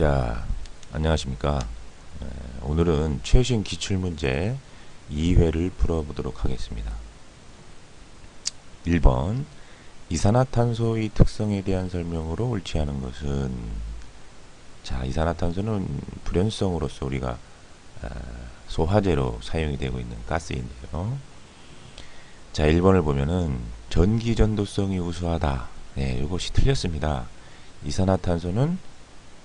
자, 안녕하십니까. 에, 오늘은 최신 기출문제 2회를 풀어보도록 하겠습니다. 1번 이산화탄소의 특성에 대한 설명으로 옳지 않은 것은 자, 이산화탄소는 불연성으로서 우리가 아, 소화제로 사용이 되고 있는 가스인데요. 자, 1번을 보면은 전기 전도성이 우수하다. 네, 이것이 틀렸습니다. 이산화탄소는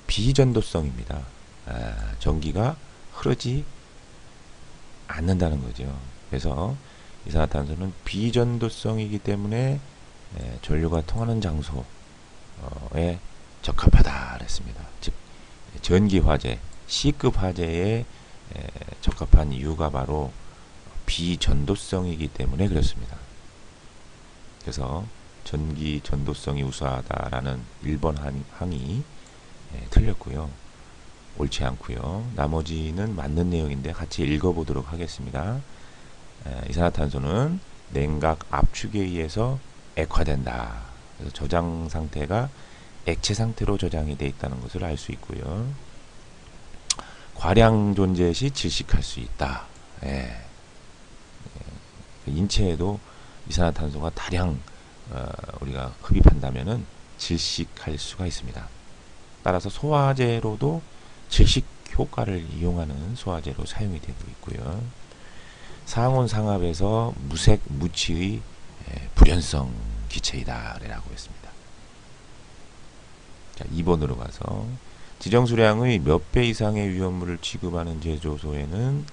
비전도성입니다. 아, 전기가 흐르지 않는다는 거죠. 그래서 이산화탄소는 비전도성이기 때문에 에, 전류가 통하는 장소에 적합하다 그랬습니다. 즉 전기 화재, C급 화재에 에, 적합한 이유가 바로 비전도성이기 때문에 그렇습니다. 그래서 전기 전도성이 우수하다라는 1번 항이 예, 틀렸고요. 옳지 않고요. 나머지는 맞는 내용인데 같이 읽어보도록 하겠습니다. 에, 이산화탄소는 냉각 압축에 의해서 액화된다. 그래서 저장 상태가 액체 상태로 저장이 되어 있다는 것을 알 수 있고요. 과량 존재 시 질식할 수 있다. 예. 예. 인체에도 이산화탄소가 다량 어, 우리가 흡입한다면은 질식할 수가 있습니다. 따라서 소화제로도 질식 효과를 이용하는 소화제로 사용이 되고 있고요. 상온 상압에서 무색 무취의 불연성 기체이다 라고 했습니다. 자, 2번으로 가서 지정수량의 몇 배 이상의 위험물을 취급하는 제조소에는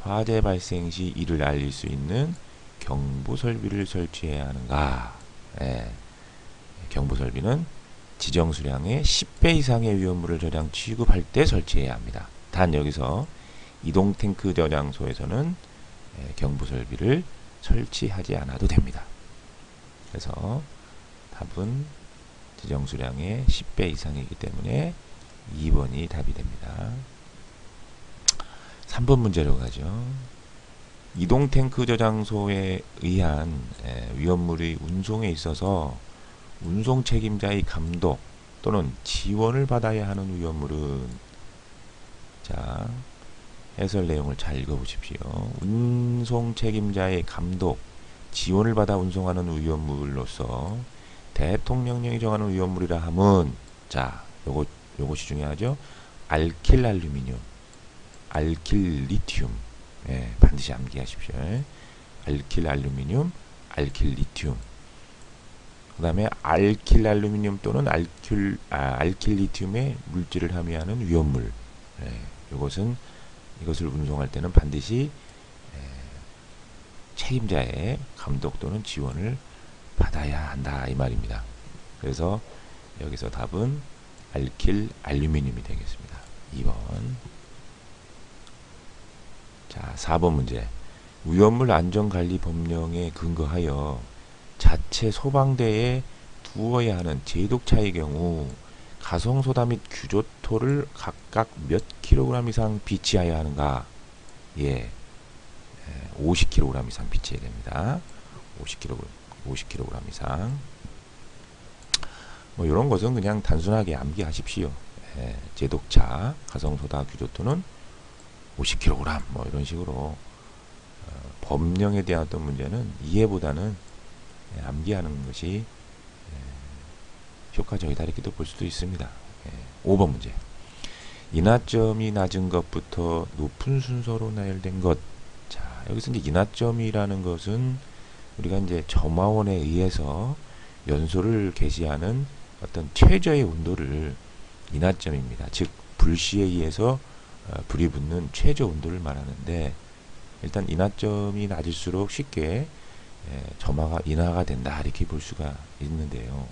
화재 발생 시 이를 알릴 수 있는 경보 설비를 설치해야 하는가? 예. 경보 설비는 지정 수량의 10배 이상의 위험물을 저장 취급할 때 설치해야 합니다. 단 여기서 이동 탱크 저장소에서는 예, 경보 설비를 설치하지 않아도 됩니다. 그래서 답은 지정 수량의 10배 이상이기 때문에 2번이 답이 됩니다. 3번 문제로 가죠. 이동 탱크 저장소에 의한 예, 위험물의 운송에 있어서 운송 책임자의 감독 또는 지원을 받아야 하는 위험물은 자 해설 내용을 잘 읽어보십시오. 운송 책임자의 감독, 지원을 받아 운송하는 위험물로서 대통령령이 정하는 위험물이라 함은 자 요거 요것이 중요하죠. 알킬 알루미늄, 알킬 리튬 예, 반드시 암기하십시오. 알킬 알루미늄, 알킬 리튬 그 다음에 알킬 알루미늄 또는 알킬, 아, 알킬 리튬의 물질을 함유하는 위험물 예, 이것은 이것을 운송할 때는 반드시 예, 책임자의 감독 또는 지원을 받아야 한다 이 말입니다. 그래서 여기서 답은 알킬 알루미늄이 되겠습니다. 2번 자 4번 문제 위험물 안전관리 법령에 근거하여 자체 소방대에 두어야 하는 제독차의 경우 가성소다 및 규조토를 각각 몇 킬로그램 이상 비치하여야 하는가? 예, 50kg 이상 비치해야 됩니다. 50kg, 50kg 이상. 뭐 이런 것은 그냥 단순하게 암기하십시오. 예, 제독차, 가성소다, 규조토는 50kg 뭐 이런 식으로 어, 법령에 대한 어떤 문제는 이해보다는 예, 암기하는 것이 예, 효과적이다 이렇게도 볼 수도 있습니다. 5번 예, 문제 인하점이 낮은 것부터 높은 순서로 나열된 것. 자, 여기서 이제 인하점이라는 것은 우리가 이제 점화원에 의해서 연소를 개시하는 어떤 최저의 온도를 인하점입니다. 즉 불시에 의해서 어, 불이 붙는 최저 온도를 말하는데 일단 인하점이 낮을수록 쉽게 예, 점화가 인하가 된다 이렇게 볼 수가 있는데요.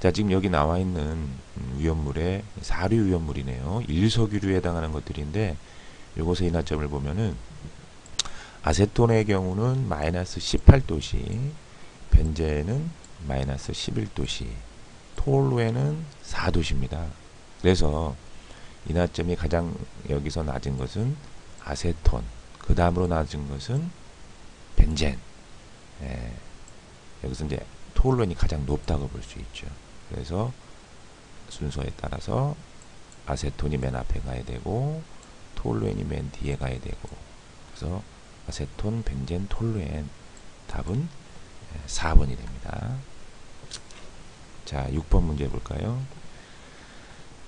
자 지금 여기 나와 있는 음, 위험물의 사류 위험물이네요. 일석유류에 해당하는 것들인데 요것의 인하점을 보면은 아세톤의 경우는 마이너스 18도씨, 벤제는 마이너스 11도씨, 톨루에는 4도씨입니다. 그래서 인하점이 가장 여기서 낮은 것은 아세톤, 그 다음으로 낮은 것은 벤젠, 예, 여기서 이제 토론이 가장 높다고 볼 수 있죠. 그래서 순서에 따라서 아세톤이 맨 앞에 가야 되고 톨루엔이 맨 뒤에 가야 되고 그래서 아세톤, 벤젠, 톨루엔 답은 4번이 됩니다. 자, 6번 문제 볼까요?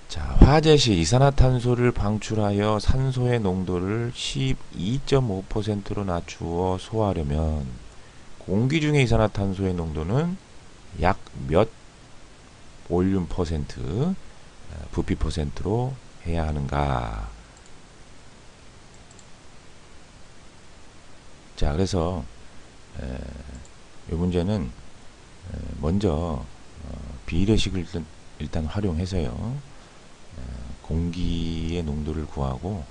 자, 화재 시 이산화탄소를 방출하여 산소의 농도를 12.5%로 낮추어 소화하려면 공기 중의 이산화탄소의 농도는 약 몇 볼륨 퍼센트, 부피 퍼센트로 해야 하는가? 자, 그래서 에, 이 문제는 에, 먼저 어, 비례식을 일단, 일단 활용해서요. 에, 공기의 농도를 구하고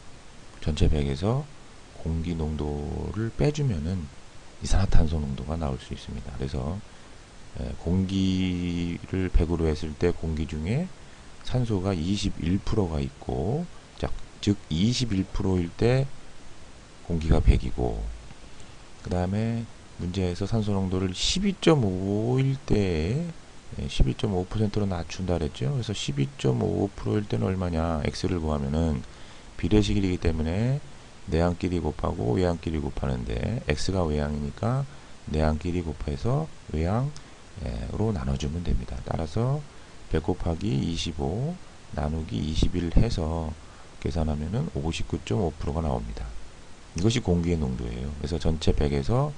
전체 100에서 공기 농도를 빼주면은 이산화탄소 농도가 나올 수 있습니다. 그래서 에, 공기를 100으로 했을 때 공기 중에 산소가 21%가 있고 즉 21%일 때 공기가 100이고 그 다음에 문제에서 산소 농도를 12.5일 때 12.5%로 낮춘다 그랬죠. 그래서 12.55%일 때는 얼마냐? x를 구하면은 비례식이기 때문에 내항끼리 곱하고 외항끼리 곱하는데 x가 외항이니까 내항끼리 곱해서 외항으로 나눠주면 됩니다. 따라서 100 곱하기 25 나누기 21 해서 계산하면은 59.5%가 나옵니다. 이것이 공기의 농도예요. 그래서 전체 100에서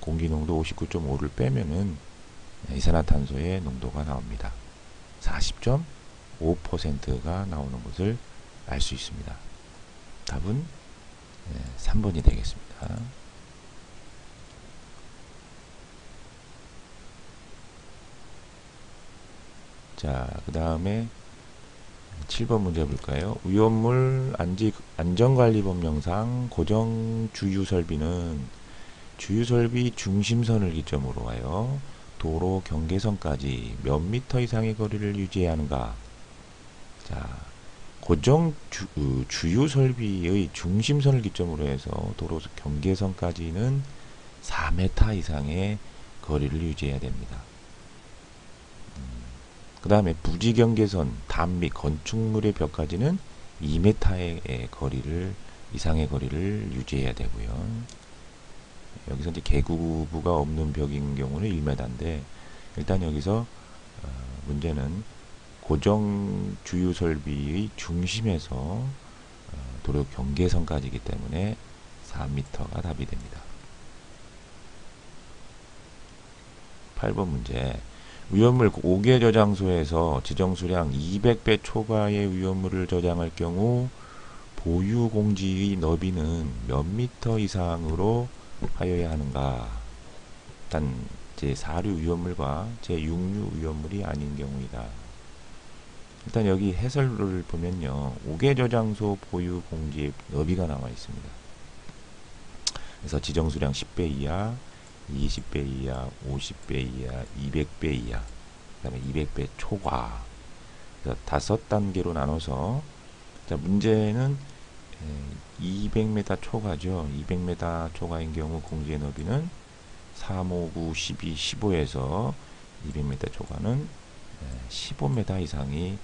공기 농도 59.5를 빼면은 이산화탄소의 농도가 나옵니다. 40.5%가 나오는 것을 알 수 있습니다. 답은 3번이 되겠습니다. 자, 그 다음에 7번 문제 볼까요? 위험물 안전관리법령상 고정 주유 설비는 주유 설비 중심선을 기점으로 하여 도로 경계선까지 몇 미터 이상의 거리를 유지해야 하는가? 자, 고정 주, 주유 설비의 중심선을 기점으로 해서 도로 경계선까지는 4m 이상의 거리를 유지해야 됩니다. 그 다음에 부지 경계선, 담 및 건축물의 벽까지는 2m의 거리를 이상의 거리를 유지해야 되고요. 여기서 이제 개구부가 없는 벽인 경우는 1m인데 일단 여기서 어, 문제는 고정 주유 설비의 중심에서 어, 도로 경계선까지이기 때문에 4m가 답이 됩니다. 8번 문제 위험물 5개 저장소에서 지정 수량 200배 초과의 위험물을 저장할 경우 보유 공지의 너비는 몇 미터 이상으로 하여야 하는가? 일단 제4류 위험물과 제6류 위험물이 아닌 경우이다. 일단 여기 해설을 보면요. 5개 저장소 보유 공지의 너비가 나와 있습니다. 그래서 지정 수량 10배 이하, 20배 이하, 50배 이하, 200배 이하, 그 다음에 200배 초과. 그래서 다섯 단계로 나눠서, 자, 문제는 200m 초과죠. 200m 초과인 경우 공지의 너비는 3, 5, 9, 12, 15에서 200m 초과는 15m 이상이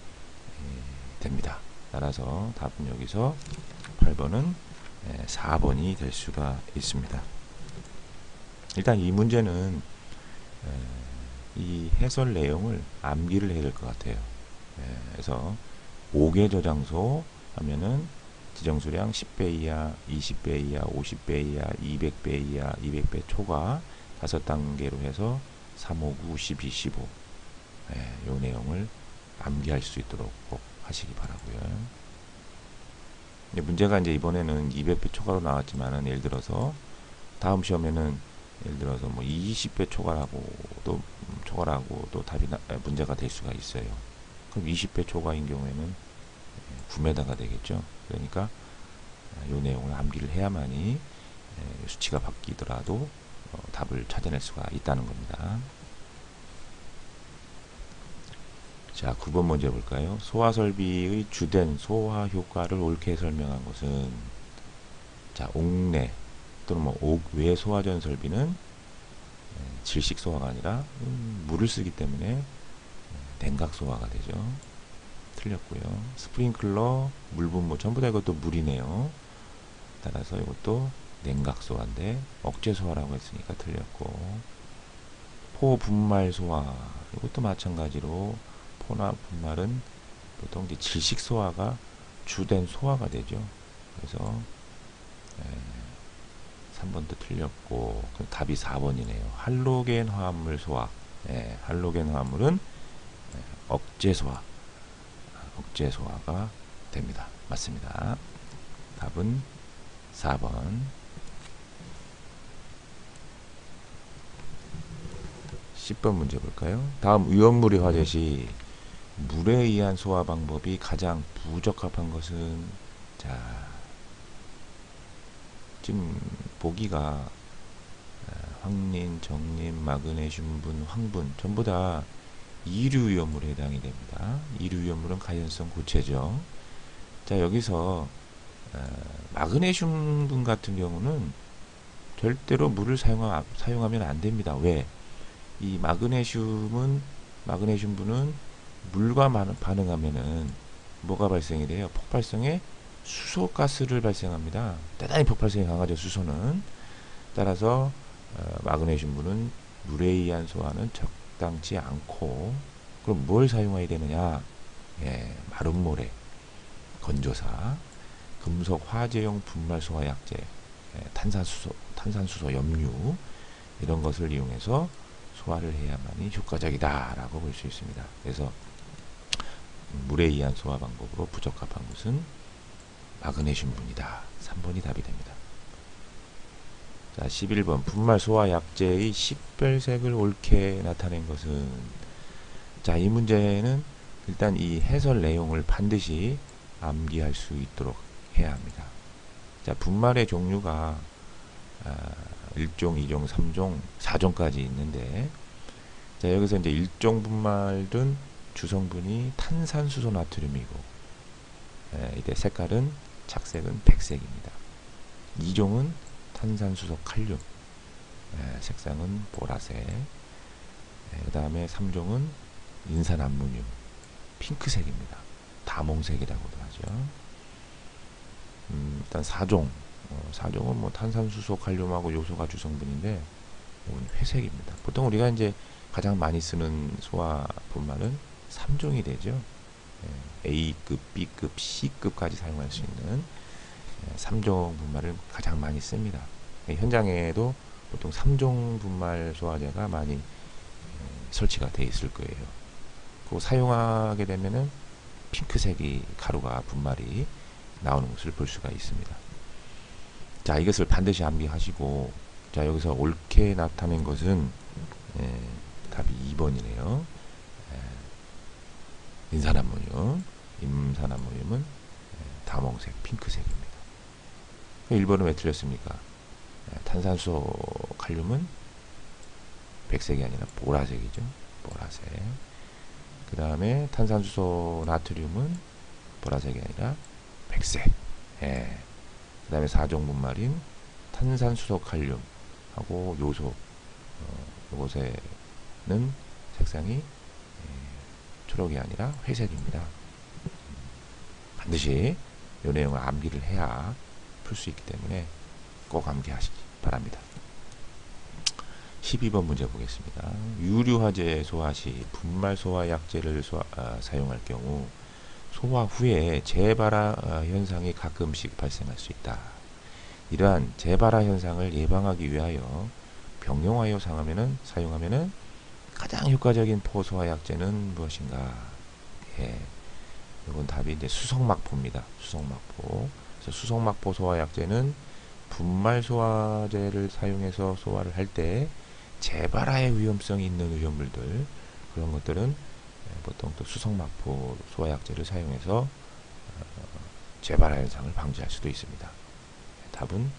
됩니다. 따라서 답은 여기서 8번은 4번이 될 수가 있습니다. 일단 이 문제는 이 해설 내용을 암기를 해야 될 것 같아요. 그래서 5개 저장소 하면은 지정수량 10배 이하, 20배 이하, 50배 이하, 200배 이하, 200배 초과 다섯 단계로 해서 3, 5, 9, 12, 15. 예, 요 내용을 암기할 수 있도록 꼭 하시기 바라고요. 문제가 이제 이번에는 200배 초과로 나왔지만은 예를 들어서 다음 시험에는 예를 들어서 뭐 20배 초과라고 또 초과라고 또 답이 나, 문제가 될 수가 있어요. 그럼 20배 초과인 경우에는 9m가 되겠죠. 그러니까 이 내용을 암기를 해야만이 수치가 바뀌더라도 어, 답을 찾아낼 수가 있다는 겁니다. 자, 9번 문제 볼까요? 소화 설비의 주된 소화 효과를 옳게 설명한 것은 자, 옥내 또는 뭐 옥외 소화전 설비는 질식 소화가 아니라 음, 물을 쓰기 때문에 냉각 소화가 되죠. 틀렸고요. 스프링클러, 물분무 전부 다 이것도 물이네요. 따라서 이것도 냉각 소화인데 억제 소화라고 했으니까 틀렸고 포 분말 소화 이것도 마찬가지로 포나 분말은 보통 이제 질식 소화가 주된 소화가 되죠. 그래서 예, 3번도 틀렸고 그럼 답이 4번이네요. 할로겐 화합물 소화. 예, 할로겐 화합물은 예, 억제 소화, 억제 소화가 됩니다. 맞습니다. 답은 4번. 10번 문제 볼까요? 다음 위험물이 화재 시 물에 의한 소화 방법이 가장 부적합한 것은 자 지금 보기가 아, 황린, 정린, 마그네슘분, 황분 전부 다 이류 위험물에 해당이 됩니다. 이류 위험물은 가연성 고체죠. 자 여기서 어, 마그네슘분 같은 경우는 절대로 물을 사용하, 사용하면 안 됩니다. 왜? 이 마그네슘은 마그네슘분은 물과 반응하면은 뭐가 발생이 돼요? 폭발성의 수소가스를 발생합니다. 대단히 폭발성이 강하죠. 수소는 따라서 어, 마그네슘분은 물에 의한 소화는 적당치 않고 그럼 뭘 사용해야 되느냐? 예, 마른 모래, 건조사, 금속 화재용 분말 소화 약제, 예, 탄산수소, 탄산수소 염류 이런 것을 이용해서 소화를 해야만이 효과적이다라고 볼 수 있습니다. 그래서 물에 의한 소화 방법으로 부적합한 것은 마그네슘분이다. 3번이 답이 됩니다. 자, 11번 분말 소화 약제의 식별색을 옳게 나타낸 것은 자, 이 문제는 일단 이 해설 내용을 반드시 암기할 수 있도록 해야 합니다. 자, 분말의 종류가 아, 1종, 2종, 3종, 4종까지 있는데 자, 여기서 이제 1종 분말은 주성분이 탄산수소 나트륨이고 에, 이제 색깔은 착색은 백색입니다. 2종은 탄산수소 칼륨 에, 색상은 보라색 그 다음에 3종은 인산암모늄 핑크색입니다. 다몽색이라고도 하죠. 음, 일단 4종 어, 4종은 뭐 탄산수소 칼륨하고 요소가 주성분인데 회색입니다. 보통 우리가 이제 가장 많이 쓰는 소화 분말은 3종이 되죠. 예, A급, B급, C급까지 사용할 수 있는 3종 예, 분말을 가장 많이 씁니다. 예, 현장에도 보통 3종 분말 소화제가 많이 설치가 되어 있을 거예요. 그 사용하게 되면은 핑크색이 가루가 분말이 나오는 것을 볼 수가 있습니다. 자 이것을 반드시 암기하시고 자 여기서 옳게 나타낸 것은 예, 답이 2번이네요. 인산암모늄, 임산암모늄은 예, 다몽색, 핑크색입니다. 1번은 왜 틀렸습니까? 예, 탄산수소 칼륨은 백색이 아니라 보라색이죠. 보라색. 그 다음에 탄산수소 나트륨은 보라색이 아니라 백색. 예. 그 다음에 4종 분말인 탄산수소 칼륨하고 요소 어, 이곳에는 색상이 초록이 아니라 회색입니다. 반드시 이 내용을 암기를 해야 풀 수 있기 때문에 꼭 암기하시기 바랍니다. 12번 문제 보겠습니다. 유류화재 소화 시 분말 소화 약제를 소화, 아, 사용할 경우 소화 후에 재발화 아, 현상이 가끔씩 발생할 수 있다. 이러한 재발화 현상을 예방하기 위하여 병용하여 사용하면은 가장 효과적인 포소화 약제는 무엇인가? 예. 이건 답이 이제 수성막포입니다. 수성막포. 그래서 수성막포 소화 약제는 분말 소화제를 사용해서 소화를 할 때 재발화의 위험성이 있는 위험물들 그런 것들은 예, 보통 또 수성막포 소화 약제를 사용해서 어, 재발화 현상을 방지할 수도 있습니다. 답은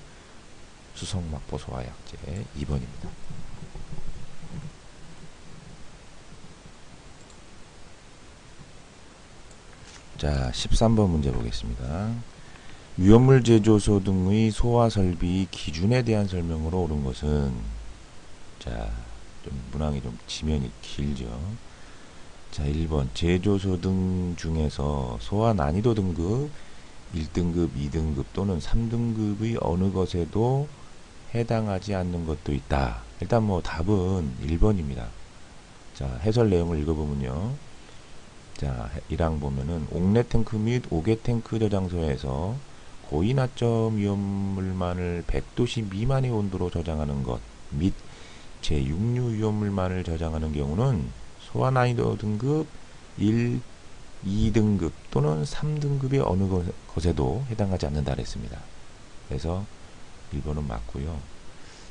수성막포 소화 약제 2번입니다. 자, 13번 문제 보겠습니다. 위험물 제조소 등의 소화 설비 기준에 대한 설명으로 옳은 것은 자, 좀 문항이 좀 지면이 길죠. 자, 1번 제조소 등 중에서 소화 난이도 등급 1등급, 2등급 또는 3등급의 어느 것에도 해당하지 않는 것도 있다. 일단 뭐 답은 1번입니다. 자, 해설 내용을 읽어보면요. 자, 1항 보면은 옥내 탱크 및 옥외 탱크 저장소에서 고인화점 위험물만을 100도씨 미만의 온도로 저장하는 것 및 제6류 위험물만을 저장하는 경우는 소화 난이도 등급 1, 2등급 또는 3등급의 어느 것에도 해당하지 않는다 그랬습니다. 그래서 1번은 맞고요.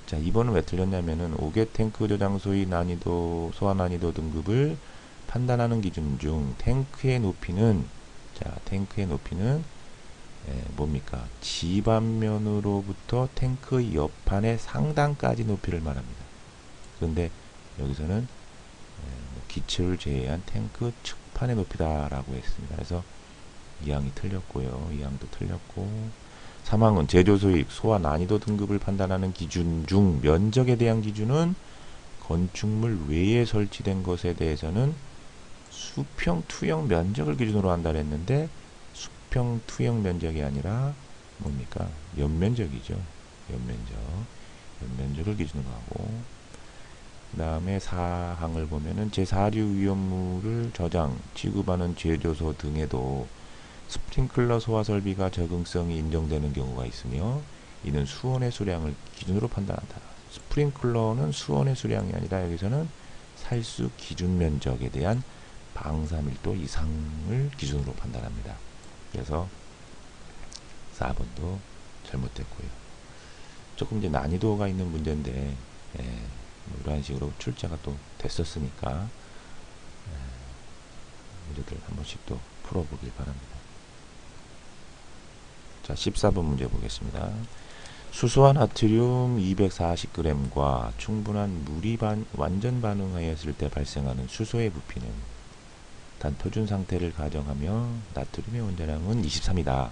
자, 2번은 왜 틀렸냐면은 5개 탱크 저장소의 난이도, 소화 난이도 등급을 판단하는 기준 중 탱크의 높이는 자, 탱크의 높이는 예, 뭡니까? 지반면으로부터 탱크의 옆판의 상단까지 높이를 말합니다. 그런데 여기서는 예, 뭐 기초를 제외한 탱크 측판의 높이다라고 했습니다. 그래서 2항이 틀렸고요. 2항도 틀렸고 3항은 제조소익, 소화 난이도 등급을 판단하는 기준 중 면적에 대한 기준은 건축물 외에 설치된 것에 대해서는 수평 투영 면적을 기준으로 한다 했는데 수평 투영 면적이 아니라 뭡니까? 연면적이죠. 연면적. 연면적을 기준으로 하고 그 다음에 사항을 보면은 제4류 위험물을 저장, 취급하는 제조소 등에도 스프링클러 소화 설비가 적응성이 인정되는 경우가 있으며 이는 수온의 수량을 기준으로 판단한다. 스프링클러는 수온의 수량이 아니라 여기서는 살수 기준 면적에 대한 방사밀도 이상을 기준으로 판단합니다. 그래서 4번도 잘못됐고요. 조금 이제 난이도가 있는 문제인데 예, 뭐 이런 식으로 출제가 또 됐었으니까 예, 문제들 한 번씩 또 풀어보길 바랍니다. 자, 14번 문제 보겠습니다. 수소와 나트륨 240g과 충분한 물이 반, 완전 반응하였을 때 발생하는 수소의 부피는 단 표준 상태를 가정하며 나트륨의 원자량은 23이다.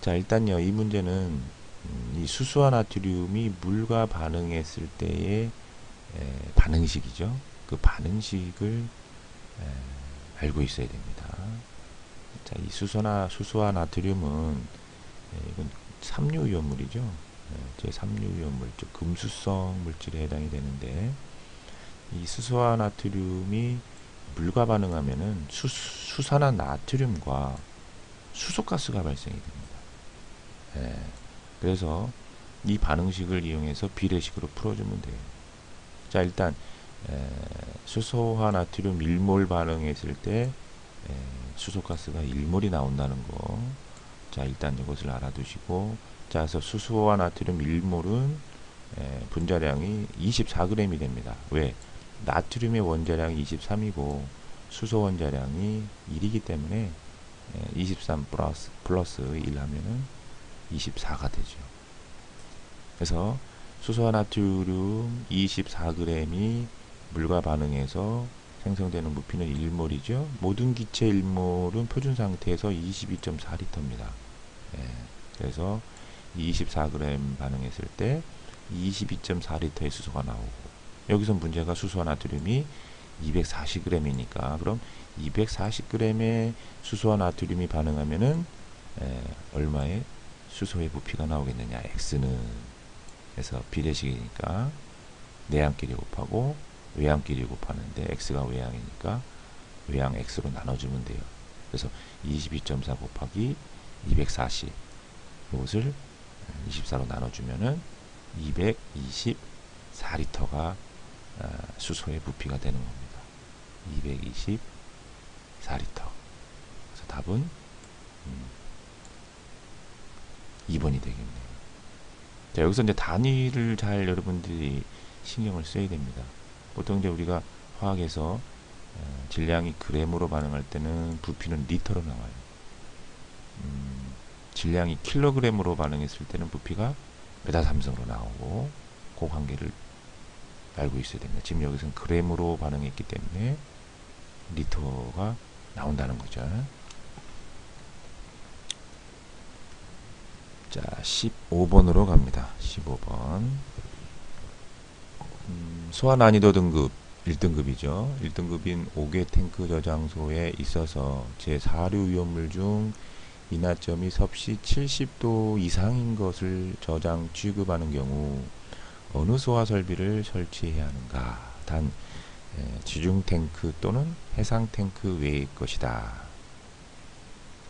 자, 일단요, 이 문제는 음, 이 수소와 나트륨이 물과 반응했을 때의 에, 반응식이죠. 그 반응식을 에, 알고 있어야 됩니다. 자, 이 수소나 수소와 나트륨은 에, 이건 삼류 위험물이죠. 제 3류 위험물, 즉 금수성 물질에 해당이 되는데 이 수소와 나트륨이 물과 반응하면은 수, 수산화 나트륨과 수소가스가 발생이 됩니다. 예, 그래서 이 반응식을 이용해서 비례식으로 풀어주면 돼요. 자 일단 에, 수소화 나트륨 1몰 반응했을 때 에, 수소가스가 1몰이 나온다는 거. 자 일단 이것을 알아두시고 자 그래서 수소화 나트륨 1몰은 에, 분자량이 24g이 됩니다. 왜? 나트륨의 원자량이 23이고 수소 원자량이 1이기 때문에 23 플러스, 플러스 1 하면은 24가 되죠. 그래서 수소와 나트륨 24g이 물과 반응해서 생성되는 부피는 1몰이죠. 모든 기체 1몰은 표준 상태에서 22.4리터입니다. 예, 그래서 24g 반응했을 때 22.4리터의 수소가 나오고 여기서 문제가 수소와 나트륨이 240g이니까 그럼 240g의 수소와 나트륨이 반응하면은 에, 얼마의 수소의 부피가 나오겠느냐 x는. 그래서 비례식이니까 내항끼리 곱하고 외항끼리 곱하는데 x가 외항이니까 외항 x로 나눠주면 돼요. 그래서 22.4 곱하기 240 이것을 24로 나눠주면은 224리터가 아, 수소의 부피가 되는 겁니다. 224리터. 그래서 답은 음, 2번이 되겠네요. 자, 여기서 이제 단위를 잘 여러분들이 신경을 써야 됩니다. 보통 이제 우리가 화학에서 어, 질량이 그램으로 반응할 때는 부피는 리터로 나와요. 음, 질량이 킬로그램으로 반응했을 때는 부피가 메다 삼성으로 나오고 그 관계를 알고 있어야 됩니다. 지금 여기서는 그램으로 반응했기 때문에 리터가 나온다는 거죠. 자, 15번으로 갑니다. 15번. 음, 소화 난이도 등급 1등급이죠. 1등급인 5개 탱크 저장소에 있어서 제4류 위험물 중 인하점이 섭씨 70도 이상인 것을 저장 취급하는 경우 어느 소화 설비를 설치해야 하는가? 단 에, 지중 탱크 또는 해상 탱크 외의 것이다.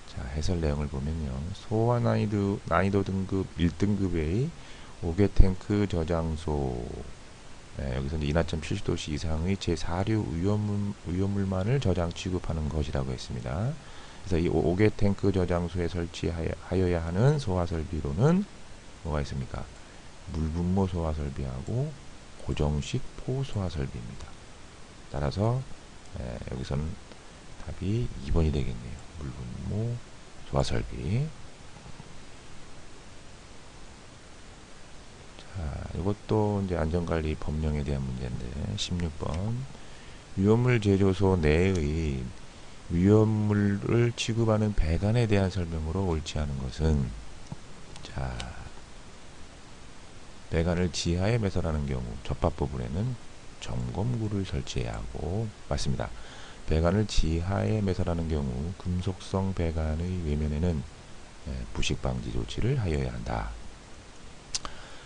자, 해설 내용을 보면요. 소화 난이도, 난이도 등급 1등급의 5개 탱크 저장소 예, 여기서 이제 인하점 70도씨 이상의 제4류 위험물, 위험물만을 저장 취급하는 것이라고 했습니다. 그래서 이 5개 탱크 저장소에 설치하여야 하는 소화 설비로는 뭐가 있습니까? 물분모 소화 설비하고 고정식 포 소화 설비입니다. 따라서 에, 여기서는 답이 2번이 되겠네요. 물분모 소화 설비. 자, 이것도 이제 안전관리 법령에 대한 문제인데 16번 위험물 제조소 내의 위험물을 취급하는 배관에 대한 설명으로 옳지 않은 것은 자 배관을 지하에 매설하는 경우 접합 부분에는 점검구를 설치해야 하고 맞습니다. 배관을 지하에 매설하는 경우 금속성 배관의 외면에는 예, 부식 방지 조치를 하여야 한다.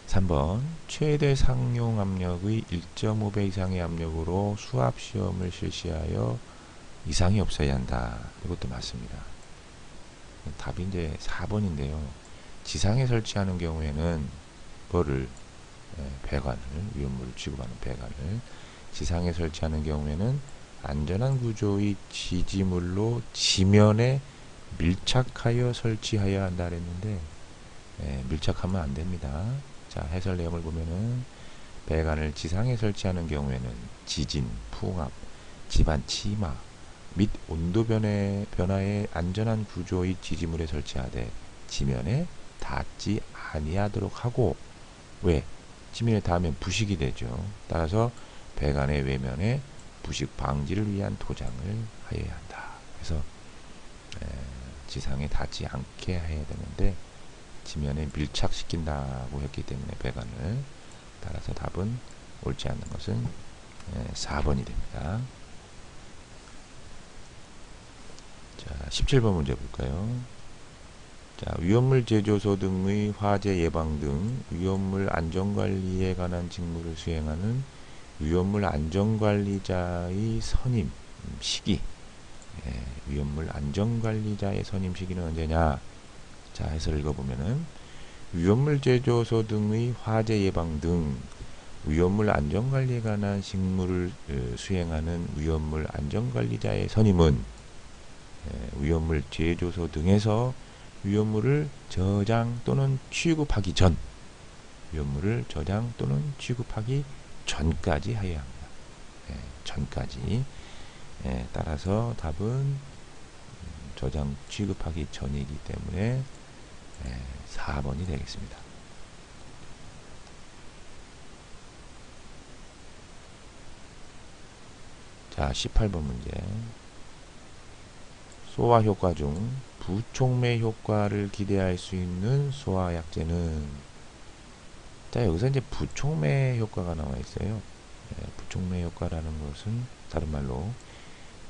3번 최대 상용 압력의 1.5배 이상의 압력으로 수압 시험을 실시하여 이상이 없어야 한다. 이것도 맞습니다. 답이 이제 4번인데요. 지상에 설치하는 경우에는 뭐를 예, 배관을 위험물을 취급하는 배관을 지상에 설치하는 경우에는 안전한 구조의 지지물로 지면에 밀착하여 설치해야 한다 그랬는데 예, 밀착하면 안 됩니다. 자 해설 내용을 보면은 배관을 지상에 설치하는 경우에는 지진, 풍압, 집안 치마 및 온도 변해, 변화에 안전한 구조의 지지물에 설치하되 지면에 닿지 아니하도록 하고 왜 지면에 닿으면 부식이 되죠. 따라서 배관의 외면에 부식 방지를 위한 도장을 하여야 한다. 그래서 에, 지상에 닿지 않게 해야 되는데 지면에 밀착시킨다고 했기 때문에 배관을 따라서 답은 옳지 않는 것은 에, 4번이 됩니다. 자, 17번 문제 볼까요? 자, 위험물 제조소 등의 화재 예방 등 위험물 안전관리에 관한 직무를 수행하는 위험물 안전관리자의 선임 음, 시기. 예, 위험물 안전관리자의 선임 시기는 언제냐? 자 해서 읽어보면은 위험물 제조소 등의 화재 예방 등 위험물 안전관리에 관한 직무를 어, 수행하는 위험물 안전관리자의 선임은 예, 위험물 제조소 등에서 위험물을 저장 또는 취급하기 전 위험물을 저장 또는 취급하기 전까지 해야 합니다. 예, 전까지. 예, 따라서 답은 음, 저장 취급하기 전이기 때문에 예, 4번이 되겠습니다. 자, 18번 문제. 소화 효과 중 부촉매 효과를 기대할 수 있는 소화 약제는 자 여기서 이제 부촉매 효과가 나와 있어요. 네, 부촉매 효과라는 것은 다른 말로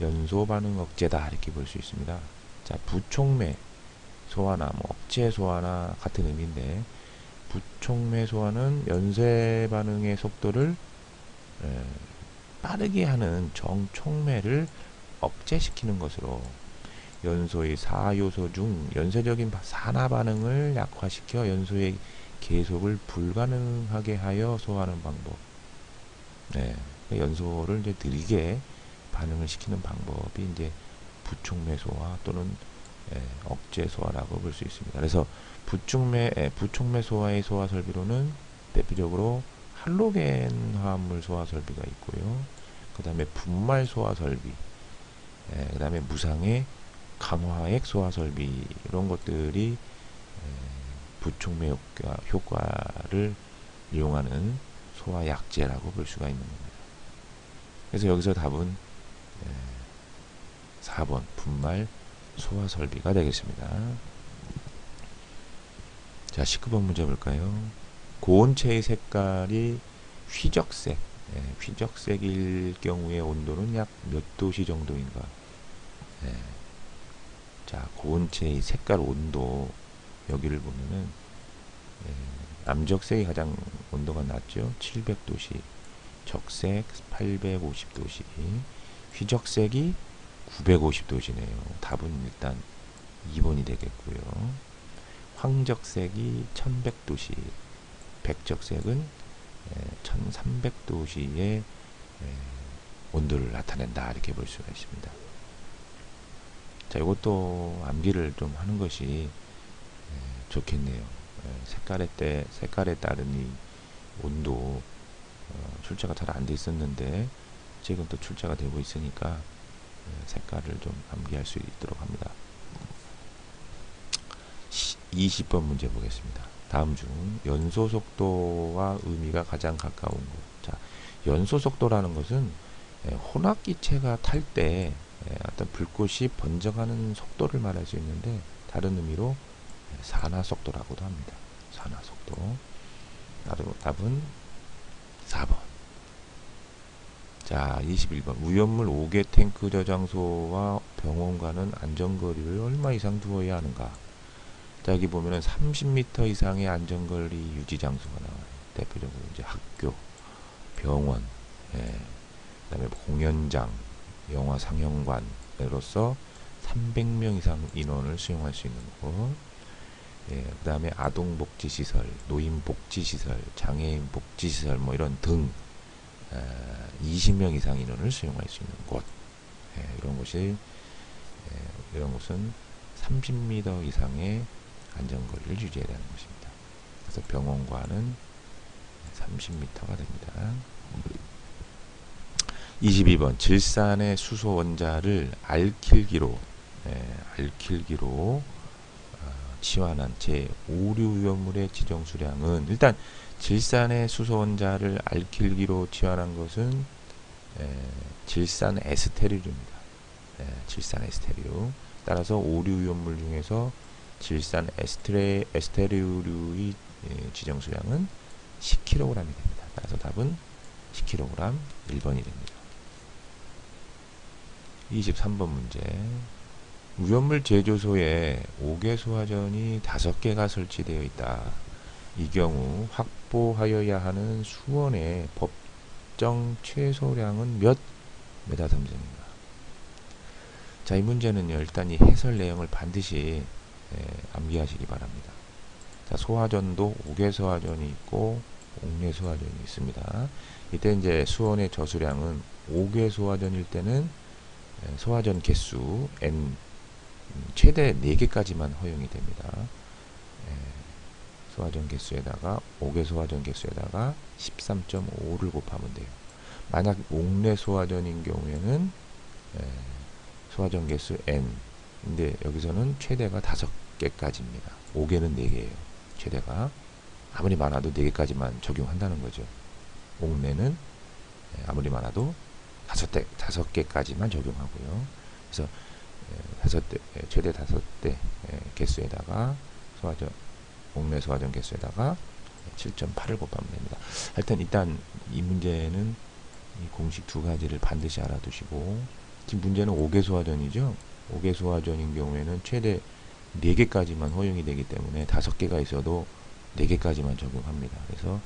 연소 반응 억제다 이렇게 볼 수 있습니다. 자 부촉매 소화나 뭐 억제 소화나 같은 의미인데 부촉매 소화는 연쇄 반응의 속도를 에, 빠르게 하는 정촉매를 억제시키는 것으로 연소의 4요소 중 연쇄적인 산화 반응을 약화시켜 연소의 계속을 불가능하게 하여 소화하는 방법. 네. 연소를 이제 느리게 반응을 시키는 방법이 이제 부촉매 소화 또는 예, 억제 소화라고 볼 수 있습니다. 그래서 부촉매 예, 부촉매 소화의 소화 설비로는 대표적으로 할로겐 화합물 소화 설비가 있고요. 그 다음에 분말 소화 설비, 예, 그 다음에 무상의 강화액 소화 설비 이런 것들이 부촉매 효과, 효과 를 이용하는 소화 약제라고 볼 수가 있는 겁니다. 그래서 여기서 답은 4번 분말 소화 설비가 되겠습니다. 자, 19번 문제 볼까요? 고온체의 색깔이 휘적색, 예, 휘적색일 경우의 온도는 약 몇 도씨 정도인가? 예. 자, 고온체의 색깔 온도 여기를 보면은 예, 암적색이 가장 온도가 낮죠. 700도씨, 적색 850도씨, 휘적색이 950도시네요. 답은 일단 2번이 되겠고요. 황적색이 1100도씨, 백적색은 1300도씨의 온도를 나타낸다 이렇게 볼 수가 있습니다. 자, 이것도 암기를 좀 하는 것이 좋겠네요. 색깔에 때 색깔에 따른 이 온도 어, 출제가 잘 안 돼 있었는데 지금 또 출제가 되고 있으니까 색깔을 좀 암기할 수 있도록 합니다. 20번 문제 보겠습니다. 다음 중 연소 속도와 의미가 가장 가까운 것. 자, 연소 속도라는 것은 혼합기체가 탈때 어떤 불꽃이 번져가는 속도를 말할 수 있는데 다른 의미로 산화 속도라고도 합니다. 산화 속도. 답은 4번. 자, 21번. 위험물 5개 탱크 저장소와 병원과는 안전거리를 얼마 이상 두어야 하는가? 자, 여기 보면은 30m 이상의 안전거리 유지 장소가 나와요. 대표적으로 이제 학교, 병원, 예, 그 다음에 공연장, 영화 상영관으로서 300명 이상 인원을 수용할 수 있는 곳. 예, 그 다음에 아동복지시설, 노인복지시설, 장애인복지시설 뭐 이런 등 20명 이상 인원을 수용할 수 있는 곳 예, 이런 곳이 예, 이런 곳은 30m 이상의 안전거리를 유지해야 되는 것입니다. 그래서 병원과는 30m가 됩니다. 22번 질산의 수소 원자를 알킬기로 예, 알킬기로 어, 치환한 제 오류 위험물의 지정 수량은 일단 질산의 수소 원자를 알킬기로 치환한 것은 에, 질산 에스테르입니다. 에, 질산 에스테르. 따라서 오류 이온물 중에서 질산 에스테레, 에스테르류의 지정 수량은 10kg이 됩니다. 따라서 답은 10kg 1번이 됩니다. 23번 문제. 우연물 제조소에 5개 소화전이 5개가 설치되어 있다. 이 경우 확보하여야 하는 수원의 법정 최소량은 몇 메타삼성인가? 자, 이 문제는요, 일단 이 해설 내용을 반드시 예, 암기하시기 바랍니다. 자, 소화전도 5개 소화전이 있고, 옥내 소화전이 있습니다. 이때 이제 수원의 저수량은 5개 소화전일 때는 예, 소화전 개수 n 음, 최대 4개까지만 허용이 됩니다. 소화전 개수에다가 5개 소화전 개수에다가 13.5를 곱하면 돼요. 만약 옥내 소화전인 경우에는 에, 소화전 개수 n 근데 여기서는 최대가 5개까지입니다. 5개는 4개예요. 최대가 아무리 많아도 4개까지만 적용한다는 거죠. 옥내는 아무리 많아도 5대, 5개까지만 적용하고요. 그래서 다섯 대, 최대 5대 개수에다가 소화전 옥내 소화전 개수에다가 7.8을 곱하면 됩니다. 하여튼 일단 이 문제는 이 공식 두 가지를 반드시 알아두시고 지금 문제는 5개 소화전이죠. 5개 소화전인 경우에는 최대 4개까지만 허용이 되기 때문에 5개가 있어도 4개까지만 적용합니다. 그래서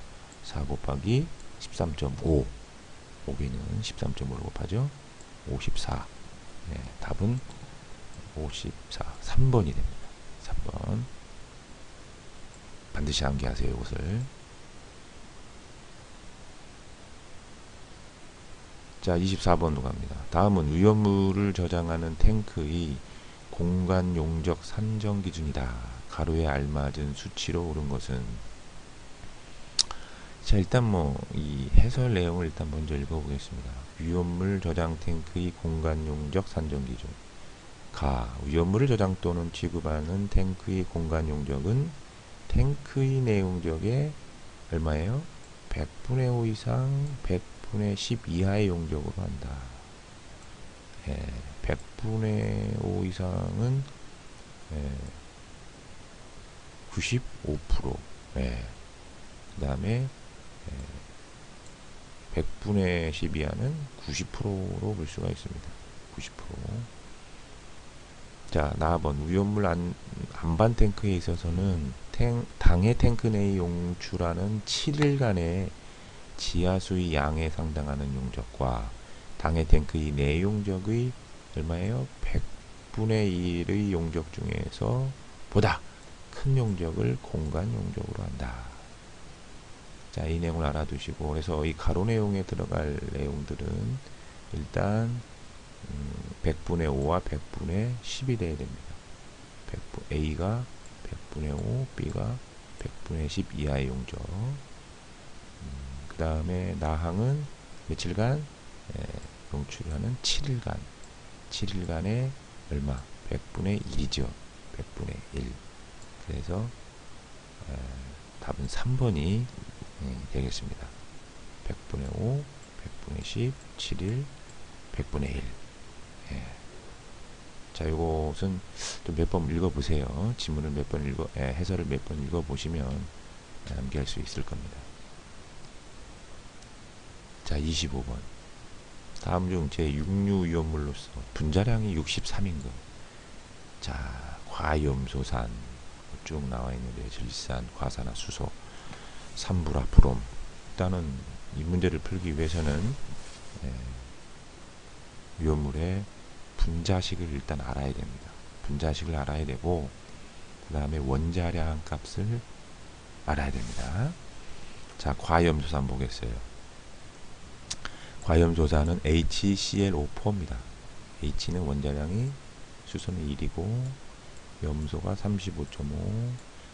4 곱하기 13.5 5개는 13.5를 곱하죠. 54 네, 답은 54 3번이 됩니다. 3번 반드시 암기하세요. 이것을. 자, 24번으로 갑니다. 다음은 위험물을 저장하는 탱크의 공간 용적 산정 기준이다. 가로에 알맞은 수치로 오른 것은 자, 일단 뭐 이 해설 내용을 일단 먼저 읽어 보겠습니다. 위험물 저장 탱크의 공간 용적 산정 기준. 가 위험물을 저장 또는 취급하는 탱크의 공간 용적은 탱크의 내용적에 얼마예요? 100분의 5 이상 100분의 10 이하의 용적으로 한다. 예, 100분의 5 이상은 예, 95%. 예, 그 다음에 예, 100분의 10 이하는 90%로 볼 수가 있습니다. 90%. 자, 나번 위험물 안, 안반 탱크에 있어서는 탱, 당해 탱크 내에 용출하는 7일간의 지하수의 양에 상당하는 용적과 당해 탱크의 내 용적의 얼마예요? 100분의 1의 용적 중에서 보다 큰 용적을 공간 용적으로 한다. 자, 이 내용을 알아두시고 그래서 이 가로 내용에 들어갈 내용들은 일단 음, 100분의 5와 100분의 10이 돼야 됩니다. 100분, A가 100분의 5, B가 100분의 10 이하의 용적. 음, 그 다음에 나항은 며칠간 에, 용출하는 7일간. 7일간에 얼마? 100분의 1이죠. 100분의 1. 그래서 에, 답은 3번이 예, 되겠습니다. 100분의 5, 100분의 10, 7일, 100분의 1. 예. 자, 이것은 좀 몇 번 읽어보세요. 지문을 몇 번 읽어, 예, 해설을 몇 번 읽어보시면 암기할 수 있을 겁니다. 자, 25번. 다음 중 제6류 위험물로서 분자량이 63인 것. 자, 과염소산 쭉 나와 있는데 질산, 과산화, 수소, 삼불화, 불옴. 일단은 이 문제를 풀기 위해서는 예, 위험물의 분자식을 일단 알아야 됩니다. 분자식을 알아야 되고 그 다음에 원자량 값을 알아야 됩니다. 자, 과염소산 보겠어요. 과염소산은 HClO4입니다. H는 원자량이 수소는 1이고 염소가 35.5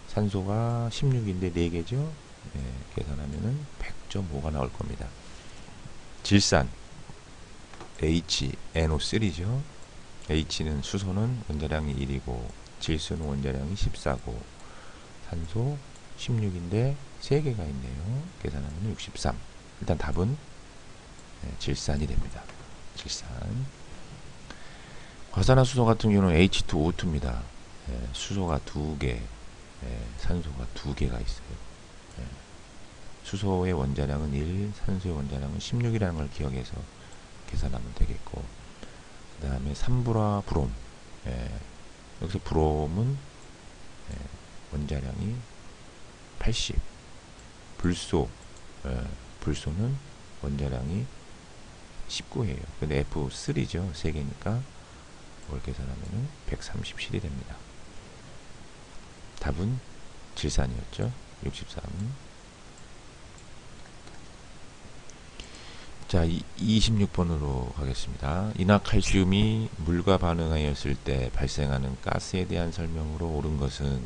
산소가 16인데 4개죠. 네, 계산하면은 100.5가 나올 겁니다. 질산 HNO3죠. H는 수소는 원자량이 1이고 질소는 원자량이 14고 산소 16인데 3개가 있네요. 계산하면 63. 일단 답은 네, 질산이 됩니다. 질산. 과산화수소 같은 경우는 H2O2입니다. 네, 수소가 2개, 네, 산소가 2개가 있어요. 네. 수소의 원자량은 1, 산소의 원자량은 16이라는 걸 기억해서 계산하면 되겠고 그 다음에 삼불화 브롬. 예, 여기서 브롬은 예, 원자량이 80 불소 예, 불소는 원자량이 19예요. 근데 F3죠. 3개니까 이걸 계산하면 137이 됩니다. 답은 질산이었죠. 63 자, 26번으로 가겠습니다. 인화칼슘이 물과 반응하였을 때 발생하는 가스에 대한 설명으로 옳은 것은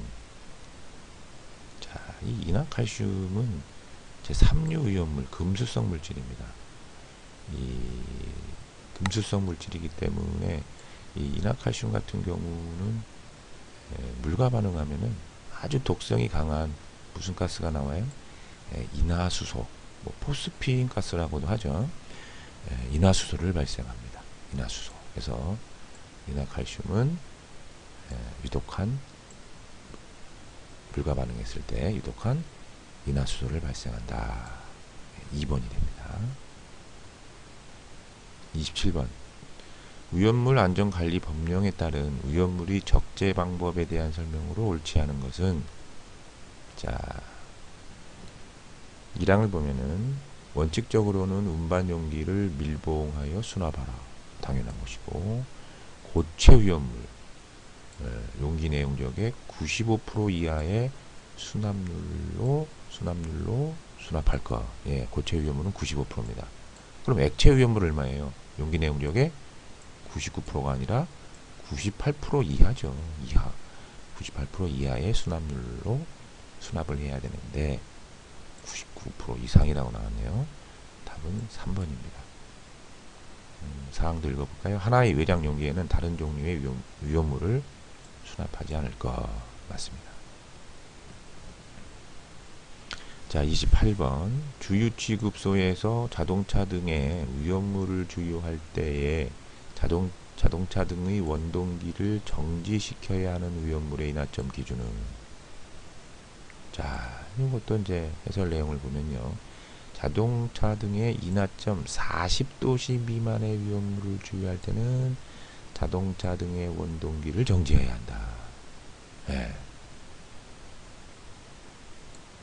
자, 이 인화칼슘은 제3류 위험물, 금수성 물질입니다. 이 금수성 물질이기 때문에 이 인화칼슘 같은 경우는 예, 물과 반응하면은 아주 독성이 강한 무슨 가스가 나와요? 예, 인화수소. 뭐 포스핀 가스라고도 하죠. 예, 인화수소를 발생합니다. 인화수소. 그래서 인화칼슘은 예, 유독한 물과 반응했을 때 유독한 인화수소를 발생한다. 2번이 예, 됩니다. 27번 위험물 안전관리 법령에 따른 위험물이 적재 방법에 대한 설명으로 옳지 않은 것은 자 1항을 보면은 원칙적으로는 운반 용기를 밀봉하여 수납하라. 당연한 것이고 고체 위험물 예, 용기 내용적의 95% 이하의 수납률로 수납률로 수납할 거. 예, 고체 위험물은 95%입니다. 그럼 액체 위험물 얼마예요? 용기 내용적의 99%가 아니라 98% 이하죠. 이하. 98% 이하의 수납률로 수납을 해야 되는데 99% 이상이라고 나왔네요. 답은 3번입니다. 음, 사항도 읽어볼까요? 하나의 외장 용기에는 다른 종류의 위험, 위험 물을 수납하지 않을 것 맞습니다. 자, 28번 주유 취급소에서 자동차 등의 위험물을 주유할 때에 자동, 자동차 등의 원동기를 정지시켜야 하는 위험물의 인하점 기준은 자, 이것도 이제 해설 내용을 보면요. 자동차 등의 인하점 40도씨 미만의 위험물을 주유할 때는 자동차 등의 원동기를 정지해야 한다. 예.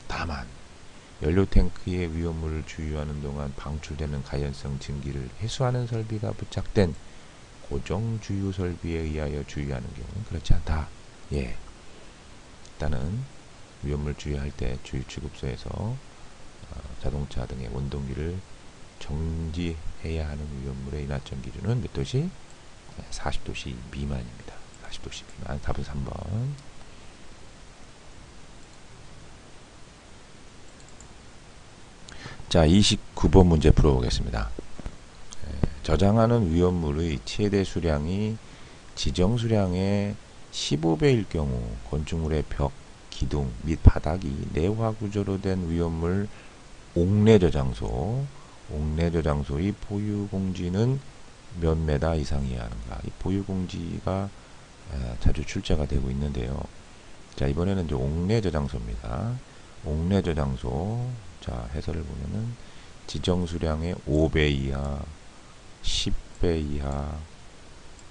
다만 연료 탱크의 위험물을 주유하는 동안 방출되는 가연성 증기를 해소하는 설비가 부착된 고정 주유 설비에 의하여 주유하는 경우는 그렇지 않다. 예. 일단은 위험물 주유할 때 주유 취급소에서 어, 자동차 등의 원동기를 정지해야 하는 위험물의 인하점 기준은 몇 도시? 40도씨 미만입니다. 40도씨 미만. 답은 3번. 자, 29번 문제 풀어보겠습니다. 에, 저장하는 위험물의 최대 수량이 지정 수량의 15배일 경우 건축물의 벽, 기둥 및 바닥이 내화 구조로 된 위험물 옥내 저장소, 옥내 저장소의 보유 공지는 몇 메다 이상이어야 하는가? 이 보유 공지가 에, 자주 출제가 되고 있는데요. 자, 이번에는 이제 옥내 저장소입니다. 옥내 저장소 자 해설을 보면은 지정 수량의 5배 이하, 10배 이하,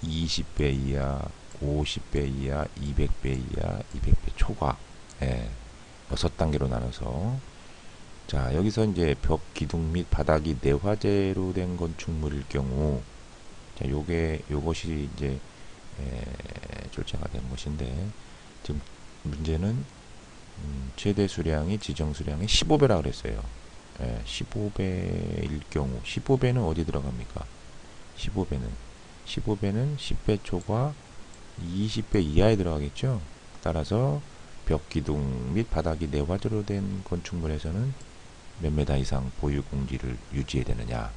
20배 이하, 50배 이하, 200배 이하, 200배 초과 예, 6단계로 나눠서 자 여기서 이제 벽 기둥 및 바닥이 내화재로 된 건축물일 경우 자 요게 요것이 이제 에, 출제가 된 것인데 지금 문제는 음, 최대 수량이 지정 수량의 15배라 그랬어요. 예, 15배일 경우 15배는 어디 들어갑니까? 15배는 15배는 10배 초과 20배 이하에 들어가겠죠. 따라서 벽 기둥 및 바닥이 내화재로 된 건축물에서는 몇 메다 이상 보유 공지를 유지해야 되느냐?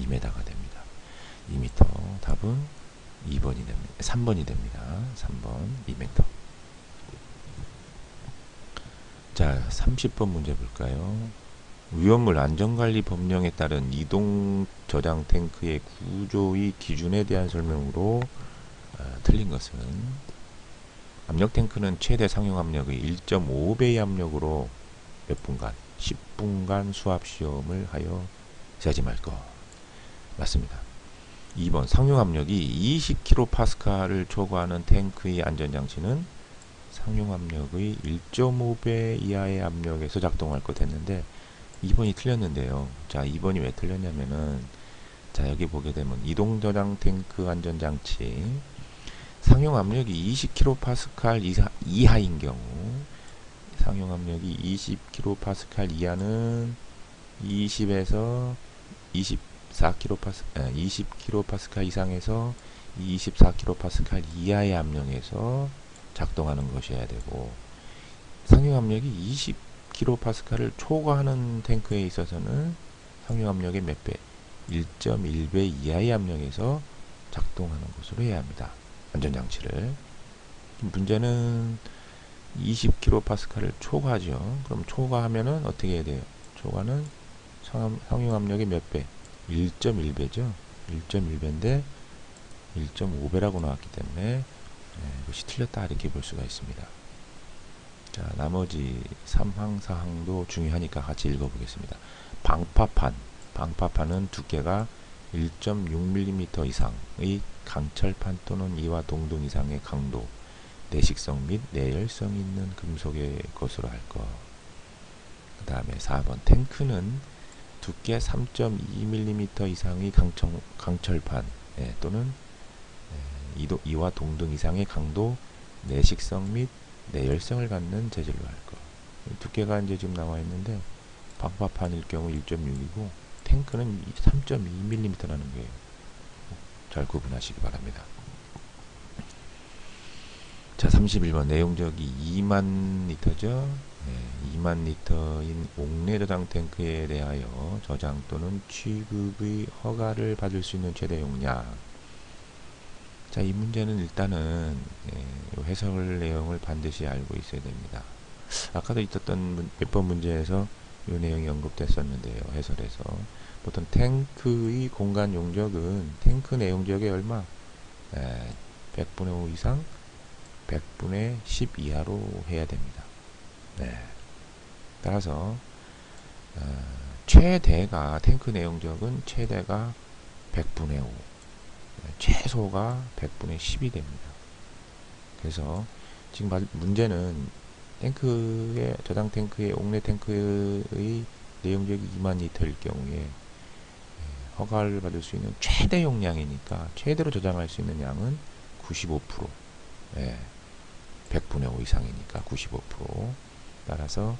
2m가 됩니다. 2m 답은 2번이 됩니다. 3번이 됩니다. 3번 2m. 자, 30번 문제 볼까요? 위험물 안전관리 법령에 따른 이동 저장 탱크의 구조의 기준에 대한 설명으로 어, 틀린 것은 압력 탱크는 최대 상용 압력의 1.5배의 압력으로 몇 분간 10분간 수압 시험을 하여 세지 말 것. 맞습니다. 2번 상용 압력이 20kPa를 초과하는 탱크의 안전장치는 상용 압력의 1.5배 이하의 압력에서 작동할 것 했는데 2번이 틀렸는데요. 자, 2번이 왜 틀렸냐면은 자, 여기 보게 되면 이동 저장 탱크 안전장치 상용 압력이 20kPa 이하, 이하인 경우 상용 압력이 20kPa 이하는 20에서 24kPa, 20kPa 이상에서 24kPa 이하의 압력에서 작동하는 것이어야 되고 상용 압력이 20kPa를 초과하는 탱크에 있어서는 상용 압력의 몇 배? 1.1배 이하의 압력에서 작동하는 것으로 해야 합니다. 안전장치를. 문제는 20kPa를 초과하죠. 그럼 초과하면은 어떻게 해야 돼요? 초과는 상용 압력의 몇 배? 1.1배죠. 1.1배인데 1.5배라고 나왔기 때문에 네, 이것이 틀렸다 이렇게 볼 수가 있습니다. 자, 나머지 3항, 4항도 중요하니까 같이 읽어보겠습니다. 방파판, 방파판은 두께가 1.6mm 이상의 강철판 또는 이와 동등 이상의 강도, 내식성 및 내열성 있는 금속의 것으로 할 것. 그 다음에 4번 탱크는 두께 3.2mm 이상의 강청, 강철판 예, 또는 이도, 이와 동등 이상의 강도, 내식성 및 내열성을 갖는 재질로 할 것. 두께가 이제 지금 나와 있는데 방파판일 경우 1.6이고 탱크는 3.2mm라는 거예요. 잘 구분하시기 바랍니다. 자, 31번 내용적이 2만 리터죠. 네, 2만 리터인 옥내 저장 탱크에 대하여 저장 또는 취급의 허가를 받을 수 있는 최대 용량 자, 이 문제는 일단은 예, 해설 내용을 반드시 알고 있어야 됩니다. 아까도 있었던 몇 번 문제에서 이 내용이 언급됐었는데요. 해설에서 보통 탱크의 공간 용적은 탱크 내용적의 얼마? 예, 100분의 5 이상 100분의 10 이하로 해야 됩니다. 네. 따라서 어, 최대가 탱크 내용적은 최대가 100분의 5 최소가 100분의 10이 됩니다. 그래서 지금 문제는 탱크의 저장 탱크의 옥내 탱크의 내용적이 2만 리터일 경우에 예, 허가를 받을 수 있는 최대 용량이니까 최대로 저장할 수 있는 양은 95% 예, 100분의 5 이상이니까 95% 따라서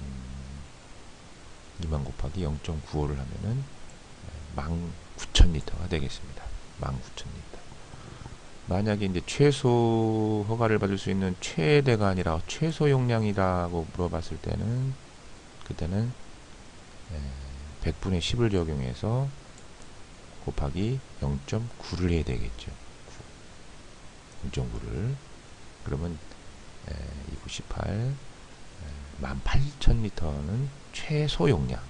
음, 2만 곱하기 0.95를 하면은 19,000리터가 되겠습니다. 19,000리터. 만약에 이제 최소 허가를 받을 수 있는 최대가 아니라 최소 용량이라고 물어봤을 때는 그때는 100분의 10을 적용해서 곱하기 0.9를 해야 되겠죠. 0.9를 그러면 298 18,000리터는 최소 용량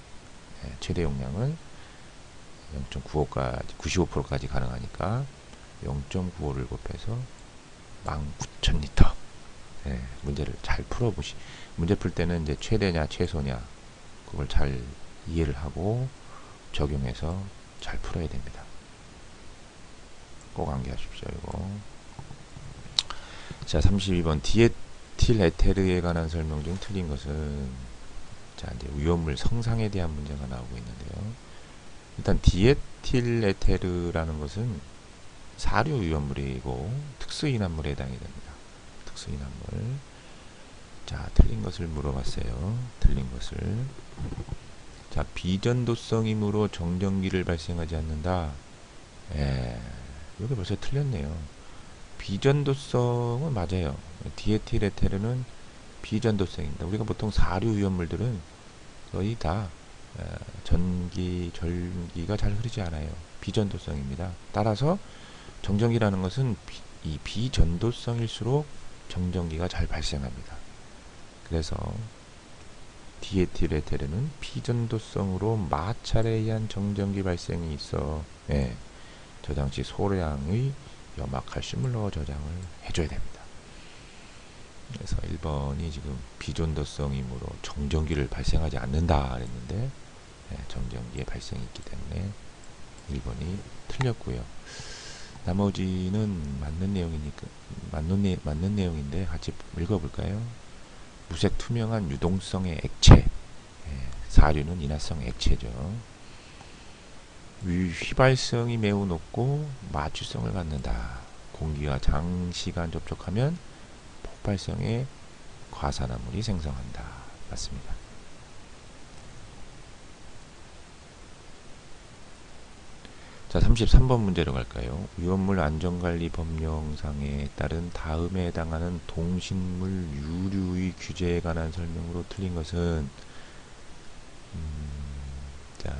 최대 용량을 0.95까지 95%까지 가능하니까 0.95를 곱해서 19,000리터. 예, 문제를 잘 풀어보시. 문제 풀 때는 이제 최대냐 최소냐 그걸 잘 이해를 하고 적용해서 잘 풀어야 됩니다. 꼭 암기하십시오. 이거. 자, 32번 디에틸 에테르에 관한 설명 중 틀린 것은 자, 이제 위험물 성상에 대한 문제가 나오고 있는데요. 일단 디에틸 에테르라는 것은 사료 위험물이고 특수인한물에 해당이 됩니다. 특수인한물. 자, 틀린 것을 물어봤어요. 틀린 것을. 자, 비전도성이므로 정전기를 발생하지 않는다. 예, 여기 벌써 틀렸네요. 비전도성은 맞아요. 디에틸에테르는 비전도성입니다. 우리가 보통 사료 위험물들은 거의 다 전기, 전기가 잘 흐르지 않아요. 비전도성입니다. 따라서 정전기라는 것은 비, 이 비전도성일수록 정전기가 잘 발생합니다. 그래서 디에틸에테르는 비전도성으로 마찰에 의한 정전기 발생이 있어 예, 저장 시 소량의 염화칼슘을 넣어 저장을 해줘야 됩니다. 그래서 1번이 지금 비전도성 이므로 정전기를 발생하지 않는다 그랬는데 예, 정전기의 발생이 있기 때문에 1번이 틀렸고요. 나머지는 맞는 내용이니까 맞는, 내, 맞는 내용인데 같이 읽어볼까요? 무색 투명한 유동성의 액체 예, 사류는 인화성 액체죠. 휘발성이 매우 높고 마취성을 갖는다. 공기와 장시간 접촉하면 폭발성의 과산화물이 생성한다. 맞습니다. 자, 33번 문제로 갈까요? 위험물 안전관리 법령상에 따른 다음에 해당하는 동식물 유류의 규제에 관한 설명으로 틀린 것은 음, 자,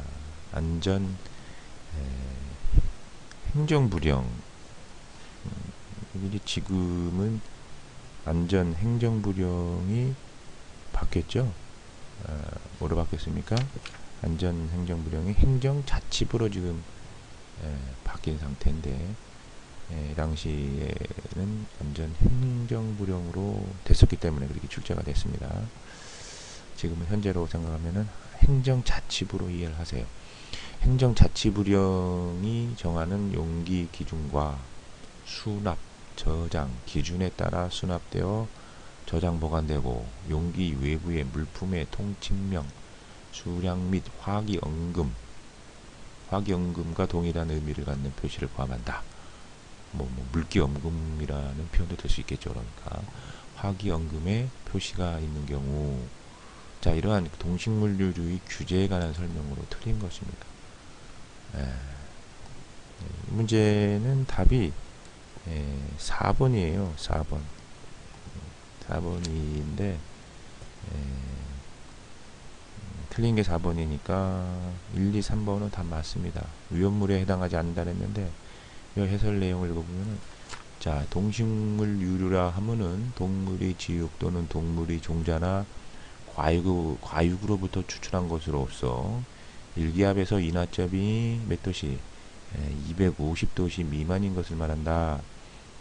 안전 에, 행정부령 음, 지금은 안전 행정부령이 바뀌었죠? 아, 뭐로 바뀌었습니까? 안전 행정부령이 행정자치부로 지금 예, 바뀐 상태인데 예, 당시에는 완전 행정부령으로 됐었기 때문에 그렇게 출제가 됐습니다. 지금은 현재로 생각하면은 행정자치부로 이해를 하세요. 행정자치부령이 정하는 용기 기준과 수납, 저장 기준에 따라 수납되어 저장 보관되고 용기 외부의 물품의 통칭명, 수량 및 화기 언금 화기연금과 동일한 의미를 갖는 표시를 포함한다. 뭐, 뭐 물기연금이라는 표현도 될 수 있겠죠. 그러니까 화기연금에 표시가 있는 경우 자 이러한 동식물류의 규제에 관한 설명으로 틀린 것입니다. 에, 이 문제는 답이 에, 4번이에요. 4번 4번인데 에, 틀린 게 4번이니까 1, 2, 3번은 다 맞습니다. 위험물에 해당하지 않는다 했는데 이 해설 내용을 읽어보면은 자 동식물 유류라 하면은 동물이 지육 또는 동물이 종자나 과육, 과육으로부터 추출한 것으로서 일기압에서 인화점이 몇 도시 250도시 미만인 것을 말한다.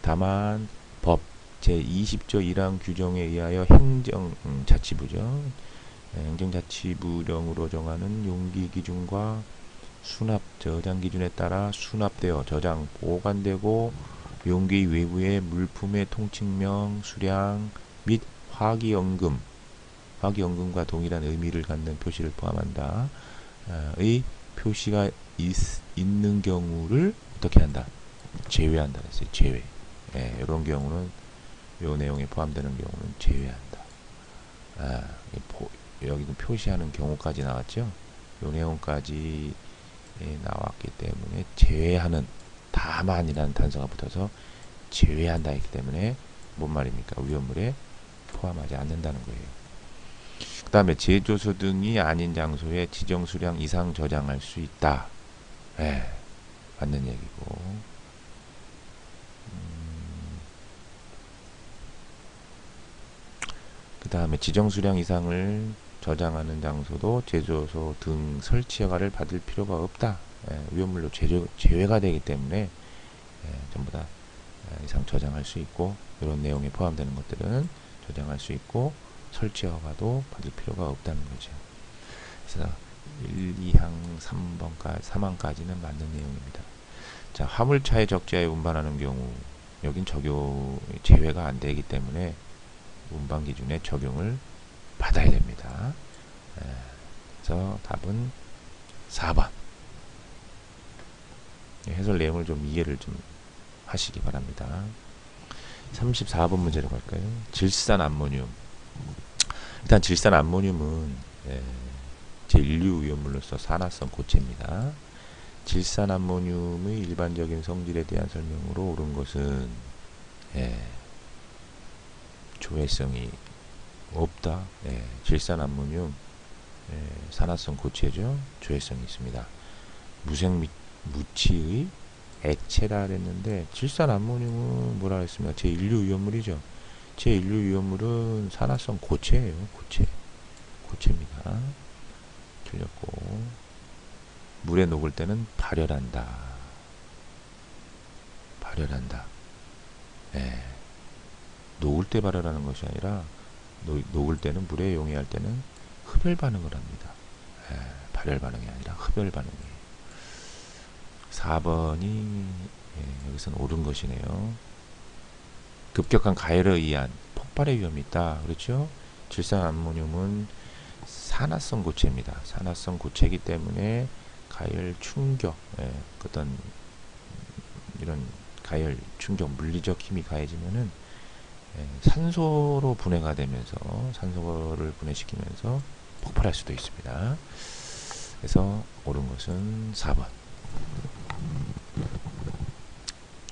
다만 법 제20조 1항 규정에 의하여 행정 음, 자치부죠. 예, 행정자치부령으로 정하는 용기 기준과 수납 저장 기준에 따라 수납되어 저장 보관되고 용기 외부의 물품의 통칭명, 수량 및 화기연금, 화기연금과 동일한 의미를 갖는 표시를 포함한다. 아, 의 표시가 있, 있는 경우를 어떻게 한다? 제외한다 그랬어요. 제외. 예, 이런 경우는 이 내용에 포함되는 경우는 제외한다. 아, 여기도 표시하는 경우까지 나왔죠. 이 내용까지 예, 나왔기 때문에 제외하는 다만이라는 단서가 붙어서 제외한다 했기 때문에 뭔 말입니까? 위험물에 포함하지 않는다는 거예요. 그 다음에 제조소 등이 아닌 장소에 지정 수량 이상 저장할 수 있다. 예, 맞는 얘기고. 음, 그 다음에 지정 수량 이상을 저장하는 장소도 제조소 등 설치 허가를 받을 필요가 없다. 예, 위험물로 제조, 제외가 되기 때문에 예, 전부 다 예, 이상 저장할 수 있고 이런 내용에 포함되는 것들은 저장할 수 있고 설치 허가도 받을 필요가 없다는 거죠. 그래서 1, 2항 3번까지 3항까지는 맞는 내용입니다. 자, 화물차의 적재하에 운반하는 경우 여긴 적용 제외가 안 되기 때문에 운반 기준에 적용을 받아야 됩니다. 그래서 답은 4번. 해설 내용을 좀 이해를 좀 하시기 바랍니다. 34번 문제로 갈까요? 질산 암모늄. 일단 질산 암모늄은 예, 제1류 위험물로서 산화성 고체입니다. 질산 암모늄의 일반적인 성질에 대한 설명으로 옳은 것은 예, 조회성이 없다. 예, 질산 암모늄 예, 산화성 고체죠. 조회성이 있습니다. 무색 미, 무치의 액체라 그랬는데 질산 암모늄은 뭐라 그랬습니까? 제1류 위험물이죠. 제1류 위험물은 산화성 고체예요. 고체. 고체입니다. 틀렸고 물에 녹을 때는 발열한다. 발열한다. 예. 녹을 때 발열하는 것이 아니라 녹, 녹을 때는 물에 용이할 때는 흡열 반응을 합니다. 예, 발열 반응이 아니라 흡열 반응이에요. 4번이 예, 여기서는 옳은 것이네요. 급격한 가열에 의한 폭발의 위험이 있다. 그렇죠? 질산 암모늄은 산화성 고체입니다. 산화성 고체이기 때문에 가열 충격, 예, 어떤 이런 가열 충격 물리적 힘이 가해지면은 예, 산소로 분해가 되면서 산소를 분해시키면서 폭발할 수도 있습니다. 그래서 옳은 것은 4번.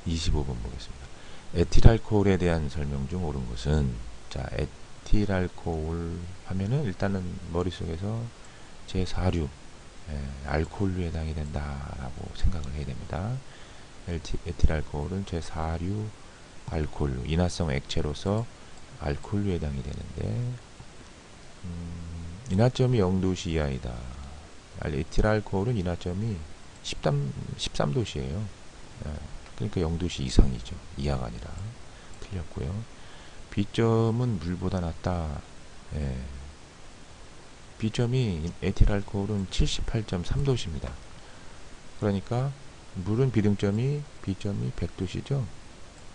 25번 보겠습니다. 에틸알코올에 대한 설명 중 옳은 것은 자 에틸알코올 하면은 일단은 머릿속에서 제4류 예, 알코올류에 해당이 된다라고 생각을 해야 됩니다. 에틸알코올은 제4류 알코올류, 인화성 액체로서 알코올류에 해당이 되는데 음, 인화점이 0도씨 이하이다. 에틸알코올은 인화점이 13, 13도씨예요. 예, 그러니까 0도씨 이상이죠. 이하가 아니라. 틀렸고요. B점은 물보다 낮다. 예. B점이 에틸알코올은 78.3도씨입니다. 그러니까 물은 비등점이 B점이 100도씨죠.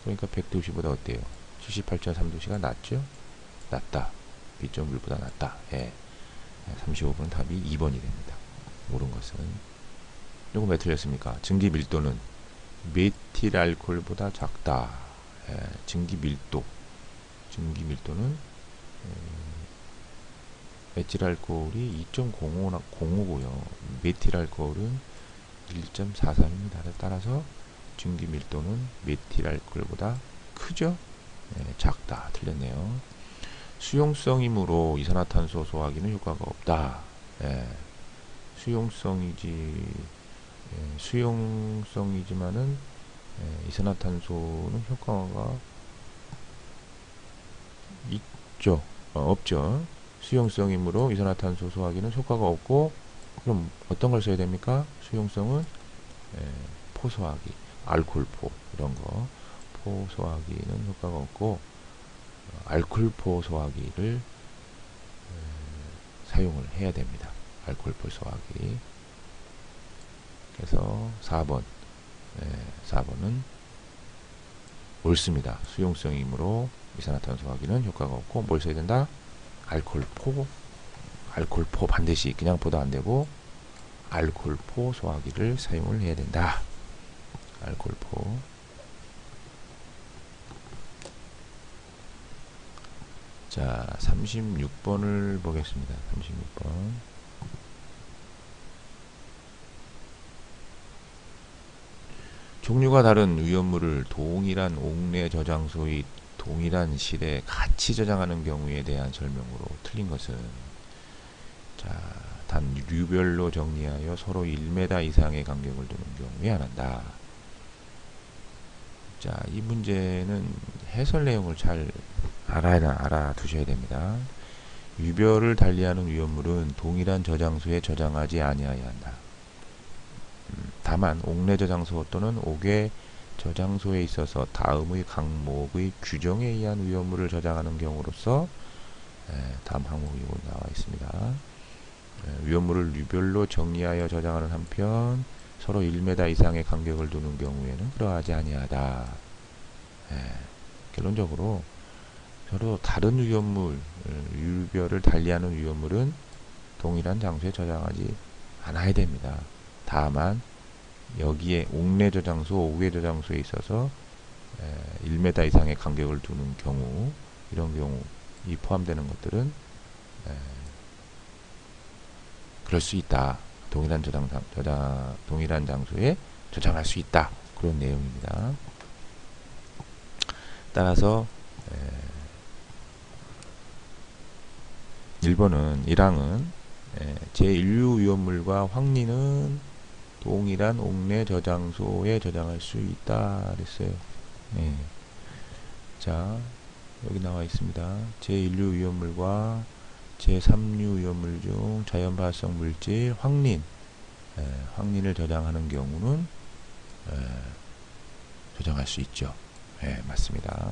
그러니까 100도씨보다 어때요? 78.3도씨가 낮죠? 낮다. B점 물보다 낮다. 예. 35번 답이 2번이 됩니다. 옳은 것은. 요거 왜 틀렸습니까? 증기 밀도는 메틸 알코올보다 작다. 예. 증기 밀도. 증기 밀도는 예. 에틸 알코올이 2.05고요. 메틸 알코올은 1.43입니다. 따라서 증기 밀도는 메틸 알코올보다 크죠? 네, 작다. 틀렸네요. 수용성이므로 이산화탄소 소화기는 효과가 없다. 예, 수용성이지 예, 수용성이지만은 예, 이산화탄소는 효과가 있죠. 어, 없죠. 수용성이므로 이산화탄소 소화기는 효과가 없고 그럼 어떤 걸 써야 됩니까? 수용성은 예, 포소화기 알콜포 이런 거 포 소화기는 효과가 없고 어, 알콜포 소화기를 사용을 해야 됩니다. 알코올포 소화기. 그래서 4번, 네, 4번은 옳습니다. 수용성이므로 이산화탄소 소화기는 효과가 없고 뭘 써야 된다? 알코올포, 알코올포 반드시 그냥 포도 안 되고 알코올포 소화기를 사용을 해야 된다. 알코올포. 자, 36번을 보겠습니다. 36번. 종류가 다른 위험물을 동일한 옥내 저장소의 동일한 실에 같이 저장하는 경우에 대한 설명으로 틀린 것은 자, 단 류별로 정리하여 서로 1m 이상의 간격을 두는 경우에 안 한다. 자, 이 문제는 해설 내용을 잘 알아야, 알아두셔야 됩니다. 유별을 달리하는 위험물은 동일한 저장소에 저장하지 아니하여야 한다. 음, 다만 옥내 저장소 또는 옥외 저장소에 있어서 다음의 항목의 규정에 의한 위험물을 저장하는 경우로서 에, 다음 항목이 나와 있습니다. 에, 위험물을 유별로 정리하여 저장하는 한편 서로 1m 이상의 간격을 두는 경우에는 그러하지 아니하다. 에, 결론적으로 서로 다른 위험물, 유별을 달리하는 위험물은 동일한 장소에 저장하지 않아야 됩니다. 다만 여기에 옥내 저장소, 옥외 저장소에 있어서 1m 이상의 간격을 두는 경우 이런 경우 이 포함되는 것들은 그럴 수 있다. 동일한 저장, 저장 동일한 장소에 저장할 수 있다. 그런 내용입니다. 따라서 1번은 1항은 제1류 위험물과 황리는 동일한 옥내 저장소에 저장할 수 있다 그랬어요. 네. 자 여기 나와 있습니다. 제1류 위험물과 제3류 위험물 중 자연 발성 물질 황린 에, 황린을 저장하는 경우는 에, 저장할 수 있죠. 네, 맞습니다.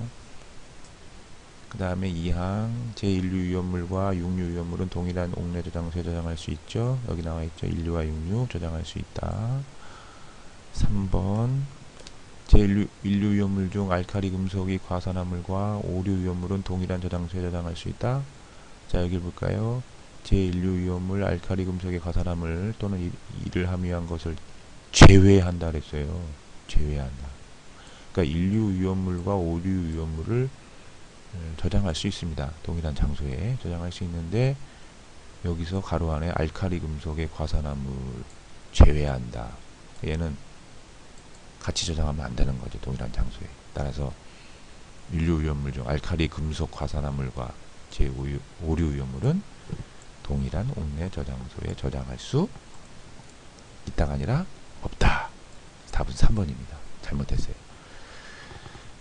그 다음에 2항 제1류 위험물과 6류 위험물은 동일한 옥내 저장소에 저장할 수 있죠. 여기 나와 있죠. 1류와 6류 저장할 수 있다. 3번 제1류 1류 위험물 중 알카리 금속이 과산화물과 5류 위험물은 동일한 저장소에 저장할 수 있다. 자 여기 볼까요? 제1류 위험물 알카리 금속의 과산화물 또는 이를 함유한 것을 제외한다 그랬어요. 제외한다. 그러니까 1류 위험물과 5류 위험물을 음, 저장할 수 있습니다. 동일한 장소에 저장할 수 있는데 여기서 가로 안에 알카리 금속의 과산화물 제외한다. 얘는 같이 저장하면 안 되는 거죠. 동일한 장소에. 따라서 인류 위험물 중 알카리 금속 과산화물과 제5류 위험물은 동일한 옥내 저장소에 저장할 수 있다가 아니라 없다. 답은 3번입니다. 잘못했어요.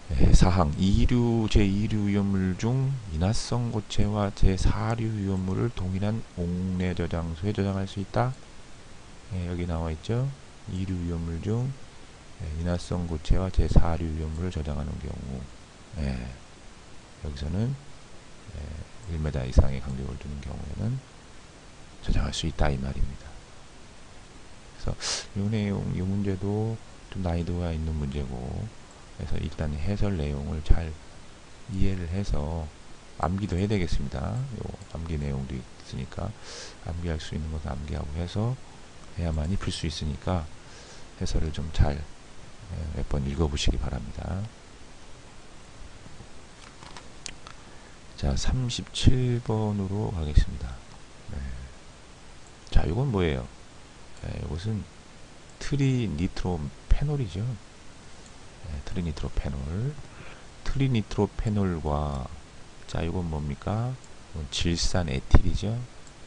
네, 사항 2류 제2류 위험물 중 인화성 고체와 제4류 위험물을 동일한 옥내 저장소에 저장할 수 있다. 네, 여기 나와 있죠. 2류 위험물 중 네, 인화성 고체와 제4류 위험물을 저장하는 경우 네, 여기서는 1m 이상의 간격을 두는 경우에는 저장할 수 있다 이 말입니다. 그래서 이 내용, 이 문제도 좀 난이도가 있는 문제고 그래서 일단 해설 내용을 잘 이해를 해서 암기도 해야 되겠습니다. 요 암기 내용도 있으니까 암기할 수 있는 것은 암기하고 해서 해야만이 풀 수 있으니까 해설을 좀 잘 몇번 예, 읽어보시기 바랍니다. 자, 37번으로 가겠습니다. 네. 자, 이건 뭐예요? 네, 이것은 트리니트로 페놀이죠. 네, 트리니트로 페놀 트리니트로 페놀과 자 이건 뭡니까 질산 에틸이죠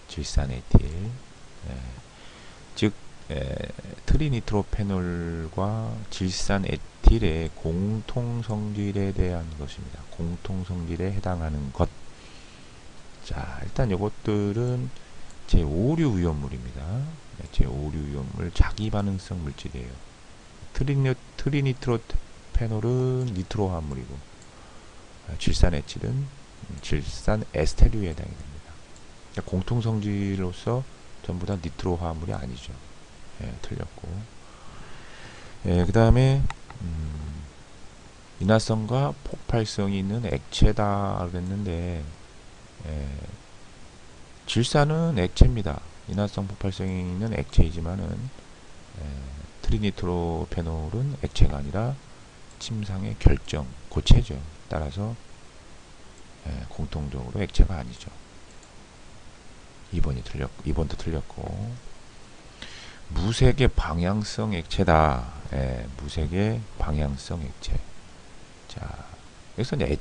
질산 에틸 네. 즉 에, 트리니트로페놀과 질산 에틸의 공통 성질에 대한 것입니다 공통 성질에 해당하는 것 자, 일단 이것들은 제5류 위험물입니다. 네, 제5류 위험물 자기 반응성 물질이에요. 트리니, 트리니트로 페놀은 니트로 화합물이고 아, 질산 에틸은 질산 에스테류에 해당이 됩니다. 공통 성질로서 전부 다 니트로 화합물이 아니죠. 예, 틀렸고. 예, 그 다음에, 음, 인화성과 폭발성이 있는 액체다 그랬는데, 예, 질산은 액체입니다. 인화성 폭발성이 있는 액체이지만은, 예, 트리니트로페놀은 액체가 아니라 침상의 결정, 고체죠. 따라서, 예, 공통적으로 액체가 아니죠. 2번이 틀렸, 2번도 틀렸고. 무색의 방향성 액체다. 예, 무색의 방향성 액체. 자, 여기서 에,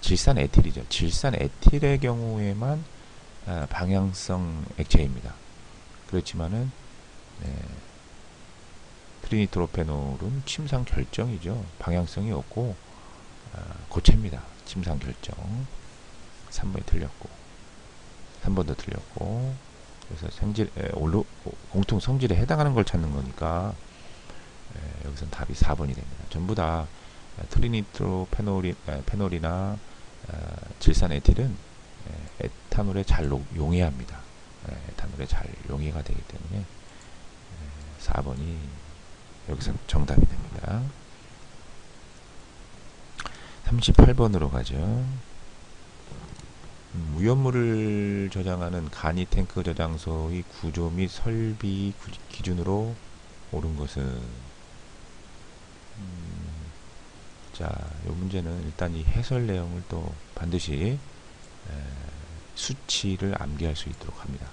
질산 에틸이죠. 질산 에틸의 경우에만 아, 방향성 액체입니다. 그렇지만은 예, 트리니트로페놀은 침상 결정이죠. 방향성이 없고 아, 고체입니다. 침상 결정. 3번이 틀렸고 3번도 틀렸고 그래서 생질 에, 올로, 공통 성질에 해당하는 걸 찾는 거니까 에, 여기선 답이 4번이 됩니다. 전부 다 트리니트로 페놀이 페놀이나 어, 질산 에틸은 에, 에탄올에 잘 용해야 합니다. 에, 에탄올에 잘 용해가 되기 때문에 에, 4번이 여기서 정답이 됩니다. 38번으로 가죠. 음, 위험물을 저장하는 간이 탱크 저장소의 구조 및 설비 구, 기준으로 옳은 것은 음, 자, 이 문제는 일단 이 해설 내용을 또 반드시 에, 수치를 암기할 수 있도록 합니다.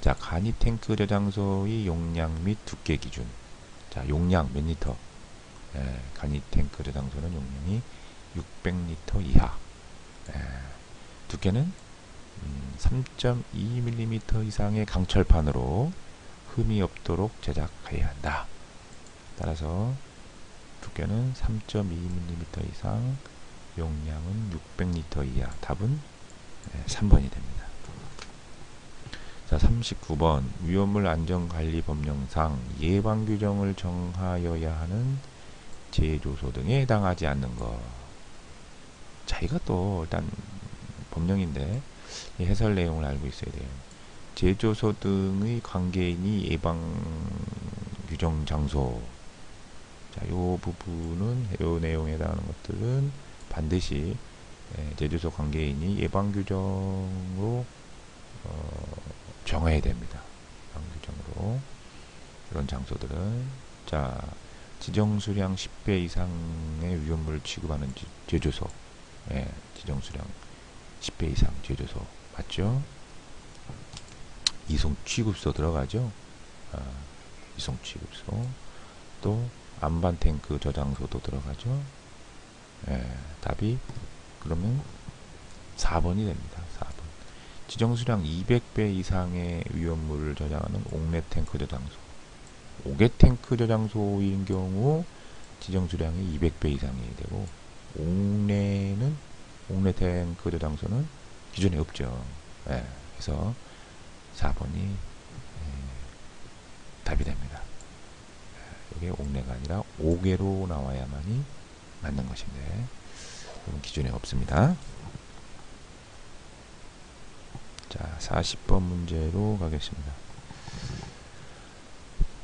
자, 간이 탱크 저장소의 용량 및 두께 기준. 자, 용량 몇 리터? 에, 간이 탱크 저장소는 용량이 600리터 이하. 에, 두께는 음, 3.2mm 이상의 강철판으로 흠이 없도록 제작해야 한다. 따라서 두께는 3.2mm 이상, 용량은 600리터 이하. 답은 네, 3번이 됩니다. 자, 39번 위험물 안전관리 법령상 예방 규정을 정하여야 하는 제조소 등에 해당하지 않는 것. 자, 이것도 일단 법령인데 이 해설 내용을 알고 있어야 돼요. 제조소 등의 관계인이 예방 규정 장소. 자, 요 부분은 요 내용에 해당하는 것들은 반드시 예, 제조소 관계인이 예방 규정으로 어, 정해야 됩니다. 예방 규정으로. 이런 장소들은. 자 지정 수량 10배 이상의 위험물을 취급하는 지, 제조소. 예, 지정 수량 10배 이상 제조소 맞죠? 이송 취급소 들어가죠. 아, 이송 취급소 또 안반 탱크 저장소도 들어가죠. 예, 답이 그러면 4번이 됩니다. 4번. 지정 수량 200배 이상의 위험물을 저장하는 옥내 탱크 저장소. 옥외 탱크 저장소인 경우 지정 수량이 200배 이상이 되고 옥내는 옥내 탱크 저장소는 기존에 없죠. 예, 그래서 4번이 예, 답이 됩니다. 이게 옥내가 아니라 옥외로 나와야만이 맞는 것인데 이건 기준에 없습니다. 자, 40번 문제로 가겠습니다.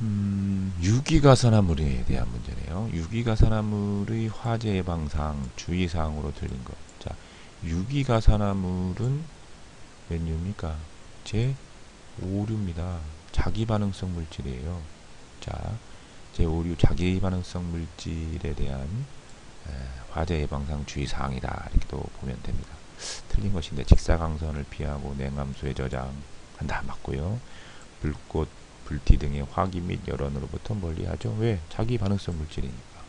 음, 유기가산화물에 대한 문제네요. 유기가산화물의 화재 예방상 주의사항으로 틀린 것. 자, 유기가산화물은 몇 류입니까? 제 5류입니다. 자기반응성 물질이에요. 자, 제5류 자기반응성 물질에 대한 에, 화재 예방상 주의사항이다 이렇게도 보면 됩니다. 틀린 것인데 직사광선을 피하고 냉암수에 저장한다 맞고요. 불꽃, 불티 등의 화기 및 열원으로부터 멀리하죠. 왜? 자기 반응성 물질이니까.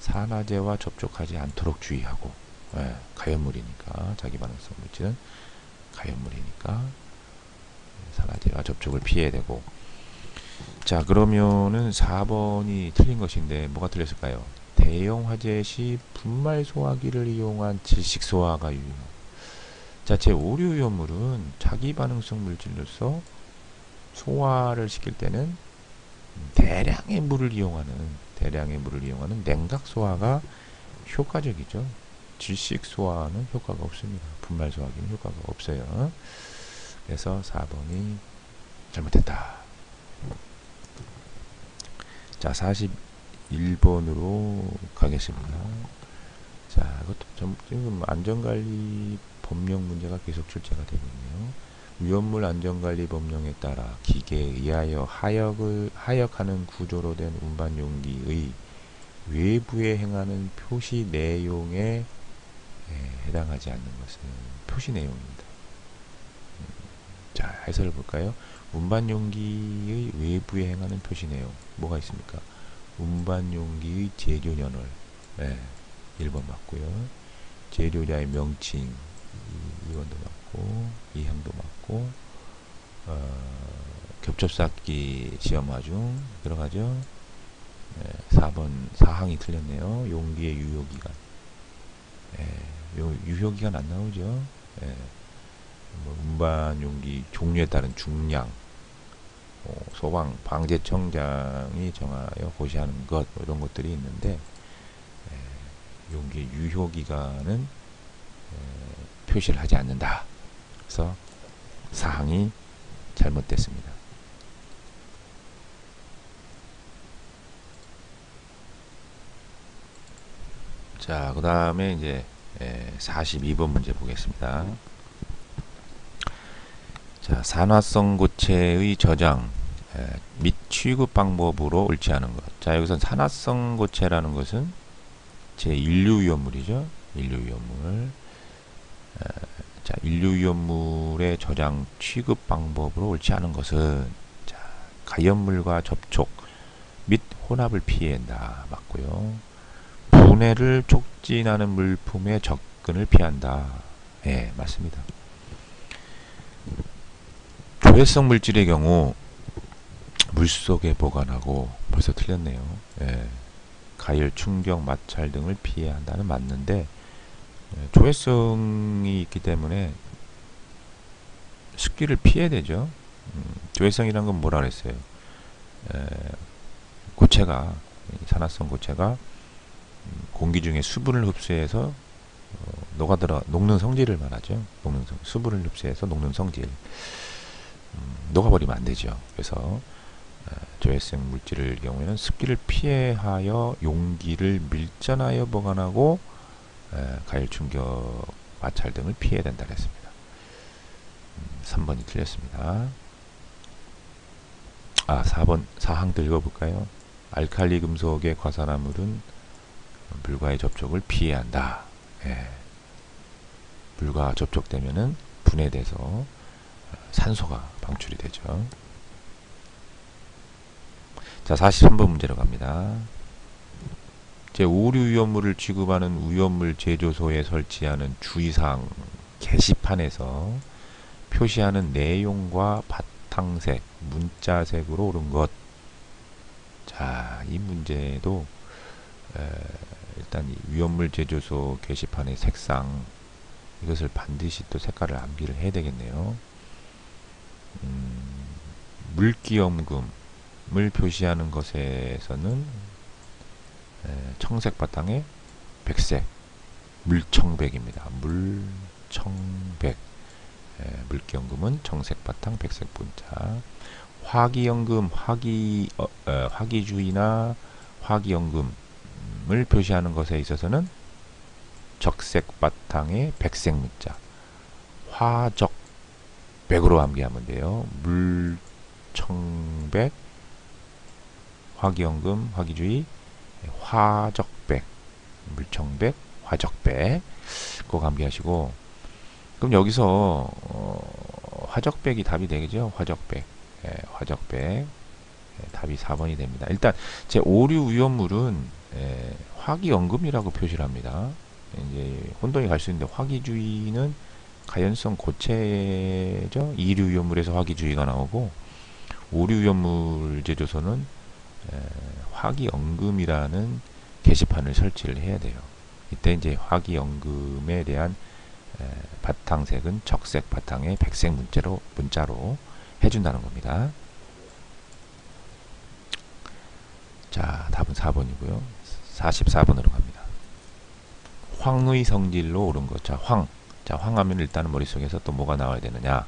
산화제와 접촉하지 않도록 주의하고 예, 가연물이니까 자기 반응성 물질은 가연물이니까 산화제와 접촉을 피해야 되고 자 그러면은 4번이 틀린 것인데 뭐가 틀렸을까요? 대형 화재 시 분말 소화기를 이용한 질식 소화가 유효. 자, 제 오류 요물은 자기 반응성 물질로서 소화를 시킬 때는 대량의 물을 이용하는 대량의 물을 이용하는 냉각 소화가 효과적이죠. 질식 소화는 효과가 없습니다. 분말 소화기는 효과가 없어요. 그래서 4번이 잘못됐다. 자, 41번으로 가겠습니다. 자, 이것도 좀, 지금 안전관리 법령 문제가 계속 출제가 되고 있네요. 위험물 안전관리 법령에 따라 기계에 의하여 하역을, 하역하는 구조로 된 운반 용기의 외부에 행하는 표시 내용에 예, 해당하지 않는 것은 표시 내용입니다. 음, 자, 해설을 볼까요? 운반 용기의 외부에 행하는 표시 내용 뭐가 있습니까? 운반 용기의 제조 년월 네, 1번 맞고요. 제조자의 명칭 2번도 맞고 이항도 맞고 어, 겹접쌓기 시험화 중 들어가죠. 네, 4번 사항이 틀렸네요. 용기의 유효기간 네, 요, 유효기간 안 나오죠. 네, 뭐 운반 용기 종류에 따른 중량 어, 소방 방재청장이 정하여 고시하는 것 뭐 이런 것들이 있는데 에, 용기의 유효 기간은 에, 표시를 하지 않는다. 그래서 사항이 잘못됐습니다. 자, 그 다음에 이제 에, 42번 문제 보겠습니다. 자, 산화성 고체의 저장 에, 및 취급 방법으로 옳지 않은 것. 자, 여기서 산화성 고체라는 것은 제 인류위험물이죠. 인류위험물. 에, 자, 인류위험물의 저장 취급 방법으로 옳지 않은 것은 자, 가연물과 접촉 및 혼합을 피해야 한다. 맞고요. 분해를 촉진하는 물품의 접근을 피한다. 예, 맞습니다. 조해성 물질의 경우 물속에 보관하고 벌써 틀렸네요. 예, 가열, 충격, 마찰 등을 피해야 한다는 맞는데 예, 조해성이 있기 때문에 습기를 피해야 되죠. 음, 조해성이란 건 뭐라 그랬어요? 에, 고체가 산화성 고체가 공기 중에 수분을 흡수해서 어, 녹아들어 녹는 성질을 말하죠. 녹는 성, 수분을 흡수해서 녹는 성질. 음, 녹아버리면 안 되죠. 그래서 어, 조해성 물질의 경우에는 습기를 피해하여 용기를 밀전하여 보관하고 에, 가열 충격, 마찰 등을 피해야 된다 그랬습니다. 음, 3번이 틀렸습니다. 아, 4번 사항도 읽어볼까요? 알칼리 금속의 과산화물은 물과의 접촉을 피해야 한다. 예. 물과 접촉되면은 분해돼서 산소가 방출이 되죠. 자, 43번 문제로 갑니다. 제 오류 위험물을 취급하는 위험물 제조소에 설치하는 주의사항 게시판에서 표시하는 내용과 바탕색, 문자색으로 옳은 것. 자, 이 문제도 에, 일단 이 위험물 제조소 게시판의 색상 이것을 반드시 또 색깔을 암기를 해야 되겠네요. 음, 물기염금을 표시하는 것에서는 에, 청색 바탕에 백색 물청백입니다. 물청백 에, 물기연금은 청색 바탕 백색 문자 화기연금 화기 어, 어, 화기주의나 화기연금 을 표시하는 것에 있어서는 적색 바탕에 백색 문자 화적 백으로 암기하면 돼요. 물청백 화기연금 화기주의 화적백 물청백 화적백 꼭 암기하시고. 그럼 여기서 어, 화적백이 답이 되겠죠? 화적백. 예, 화적백. 예, 답이 4번이 됩니다. 일단 제 오류 위험물은 예, 화기연금이라고 표시를 합니다 이제 혼돈이 갈 수 있는데 화기주의는 가연성 고체죠 이류 위험물에서 화기주의가 나오고 오류 위험물 제조소는 에, 화기연금이라는 게시판을 설치를 해야 돼요. 이때 이제 화기연금에 대한 에, 바탕색은 적색 바탕에 백색 문자로 문자로 해준다는 겁니다. 자, 답은 4번이고요. 44번으로 갑니다. 황의 성질로 옳은 것. 자, 황. 자, 황하면 일단은 머릿속에서 또 뭐가 나와야 되느냐?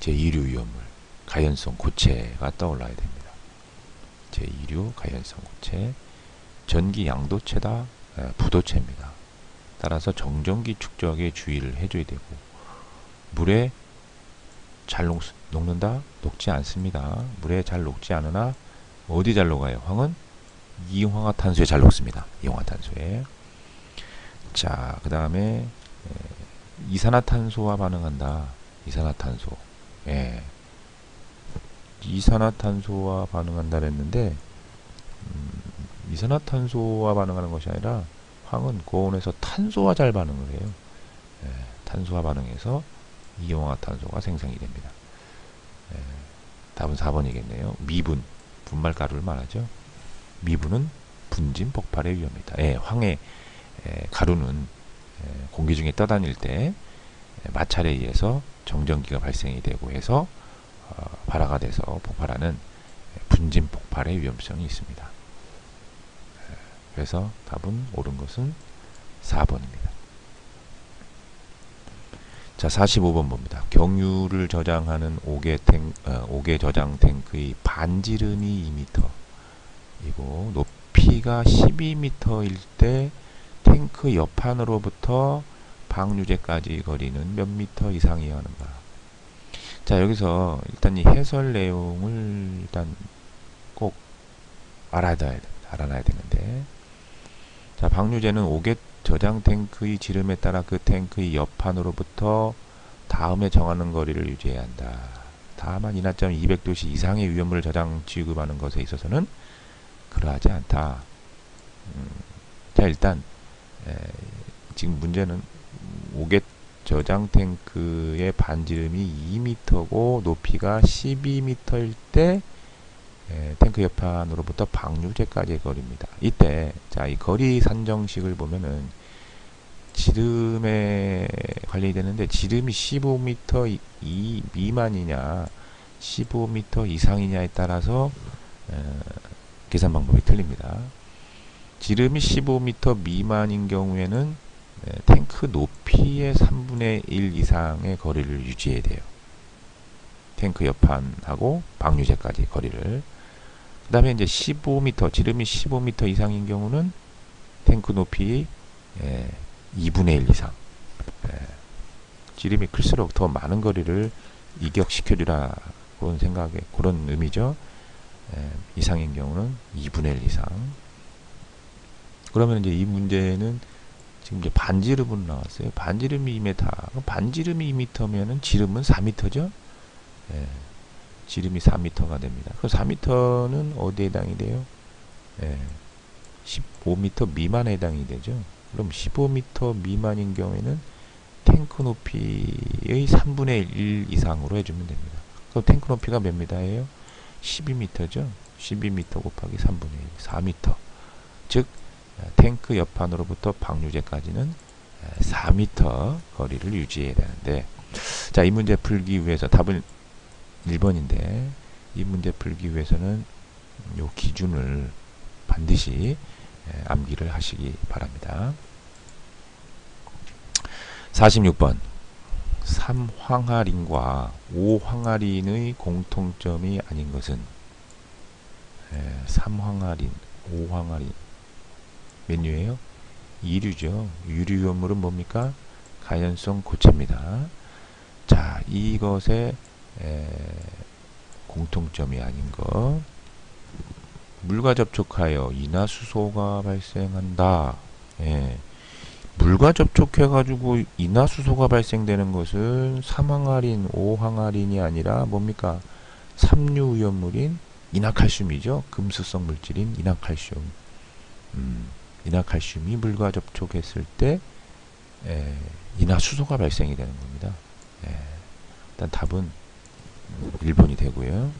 제2류 위험물 가연성 고체가 떠올라야 됩니다. 제2류 가연성 고체 전기 양도체다 에, 부도체입니다. 따라서 정전기 축적에 주의를 해줘야 되고 물에 잘 녹, 녹는다? 녹지 않습니다. 물에 잘 녹지 않으나 어디 잘 녹아요? 황은 이황화탄소에 잘 녹습니다. 이황화탄소에 자, 그 다음에 이산화탄소와 반응한다. 이산화탄소. 예. 이산화탄소와 반응한다 그랬는데 음, 이산화탄소와 반응하는 것이 아니라 황은 고온에서 탄소와 잘 반응을 해요. 예, 탄소와 반응해서 이용화탄소가 생성이 됩니다. 예, 답은 4번이겠네요. 미분, 분말가루를 말하죠. 미분은 분진 폭발의 위험이다. 예, 황의 예, 가루는 예, 공기 중에 떠다닐 때 예, 마찰에 의해서 정전기가 발생이 되고 해서 어, 발화가 돼서 폭발하는 분진 폭발의 위험성이 있습니다. 그래서 답은 옳은 것은 4번입니다. 자, 45번 봅니다. 경유를 저장하는 5개, 탱, 어, 5개 저장 탱크의 반지름이 2m 이고 높이가 12m일 때 탱크 옆판으로부터 방류제까지 거리는 몇 미터 이상이어야 하는가. 자, 여기서 일단 이 해설 내용을 일단 꼭 됩니다. 알아놔야 되는데. 자, 방류제는 5개 저장 탱크의 지름에 따라 그 탱크의 옆판으로부터 다음에 정하는 거리를 유지해야 한다. 다만 인하점 200도씨 이상의 위험물을 저장 지급하는 것에 있어서는 그러하지 않다. 음, 자, 일단 에, 지금 문제는 5개 저장 탱크의 반지름이 2m고 높이가 12m일 때 에, 탱크 옆판으로부터 방류제까지의 거리입니다. 이때 자 이 거리 산정식을 보면은 지름에 관련이 되는데 지름이 15m 이, 이 미만이냐 15m 이상이냐에 따라서 에, 계산 방법이 틀립니다. 지름이 15m 미만인 경우에는 네, 탱크 높이의 3분의 1 이상의 거리를 유지해야 돼요. 탱크 옆판하고 방류제까지 거리를. 그 다음에 이제 15m, 지름이 15m 이상인 경우는 탱크 높이 예, 2분의 1 이상. 예, 지름이 클수록 더 많은 거리를 이격시켜주라 그런 생각에 그런 의미죠. 예, 이상인 경우는 2분의 1 이상. 그러면 이제 이 문제는 지금 이제 반지름으로 나왔어요. 반지름이 2m. 반지름이 2m면은 지름은 4m죠? 예, 지름이 4m가 됩니다. 그 4m는 어디에 해당이 돼요? 예, 15m 미만에 해당이 되죠. 그럼 15m 미만인 경우에는 탱크 높이의 3분의 1 이상으로 해주면 됩니다. 그럼 탱크 높이가 몇 미터예요? 12m죠. 12m 곱하기 3분의 1, 4m. 즉 탱크 옆판으로부터 방류제까지는 4m 거리를 유지해야 되는데 자, 이 문제 풀기 위해서 답은 1번인데 이 문제 풀기 위해서는 요 기준을 반드시 암기를 하시기 바랍니다. 46번 3황하린과 5황하린의 공통점이 아닌 것은 3황하린, 5황하린 몇 류예요? 2류죠. 유류유물은 뭡니까? 가연성 고체입니다. 자, 이것의 에, 공통점이 아닌 것. 물과 접촉하여 인하수소가 발생한다. 예. 물과 접촉해 가지고 인하수소가 발생되는 것은 3항아린, 5항아린이 아니라 뭡니까? 삼류위험물인 인화칼슘이죠. 금수성 물질인 인화칼슘. 음. 인화칼슘이 물과 접촉했을 때 에, 인화수소가 발생이 되는 겁니다. 에, 일단 답은 1번이 되고요.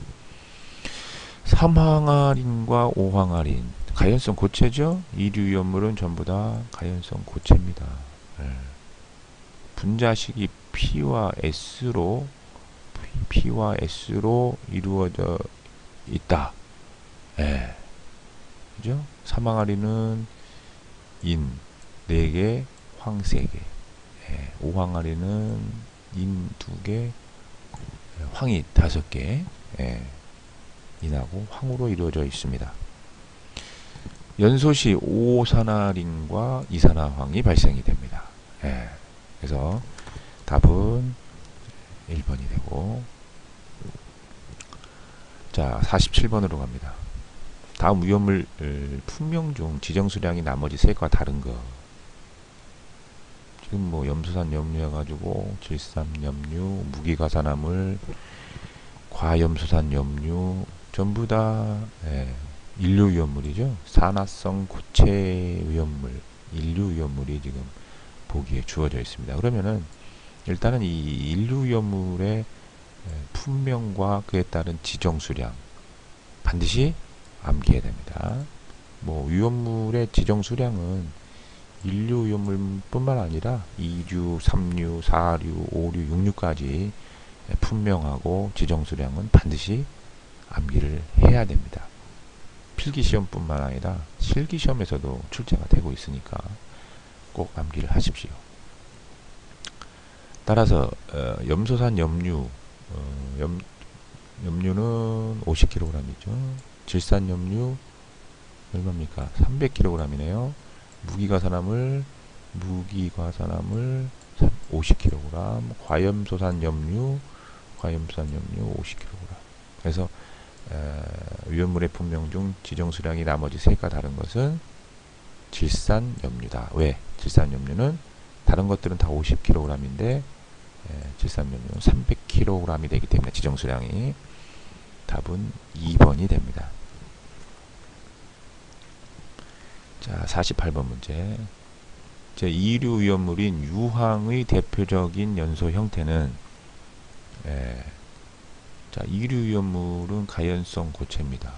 3항아린과 5항아린 가연성 고체죠. 이류 연물은 전부 다 가연성 고체입니다. 에, 분자식이 P와 S로 P와 S로 이루어져 있다. 예. 그죠? 사망아리는 인 4개, 황 3개. 예, 오항아리는 인두 개, 황이 다섯 개, 예, 인하고 황으로 이루어져 있습니다. 연소 시 오산화린과 이산화황이 발생이 됩니다. 예, 그래서 답은 1번이 되고 자 47번으로 갑니다. 다음 위험물 품명 중 지정 수량이 나머지 세 개와 다른 거 지금 뭐 염소산 염류 해가지고 질산 염류, 무기가산화물, 과염소산 염류 전부 다 예, 인류 위험물이죠. 산화성 고체 위험물, 인류 위험물이 지금 보기에 주어져 있습니다. 그러면은 일단은 이 인류 위험물의 품명과 그에 따른 지정 수량 반드시 암기해야 됩니다. 뭐 위험물의 지정 수량은 인류 위험물뿐만 아니라 2류, 3류, 4류, 5류, 6류까지 품명하고 지정 수량은 반드시 암기를 해야 됩니다. 필기 시험뿐만 아니라 실기 시험에서도 출제가 되고 있으니까 꼭 암기를 하십시오. 따라서 어, 염소산 염류 어, 염, 염류는 50kg이죠. 질산 염류 얼마입니까? 300kg이네요. 무기가산화물 무기과산화물 50kg, 과염소산 염류 과염소산 염류 50kg. 그래서 에, 위험물의 분명 중 지정 수량이 나머지 세가 다른 것은 질산 염류다. 왜? 질산 염류는 다른 것들은 다 50kg인데 질산 염류는 300kg이 되기 때문에 지정 수량이 답은 2번이 됩니다. 자, 48번 문제. 제 2류 위험물인 유황의 대표적인 연소 형태는 에, 자, 2류 위험물은 가연성 고체입니다.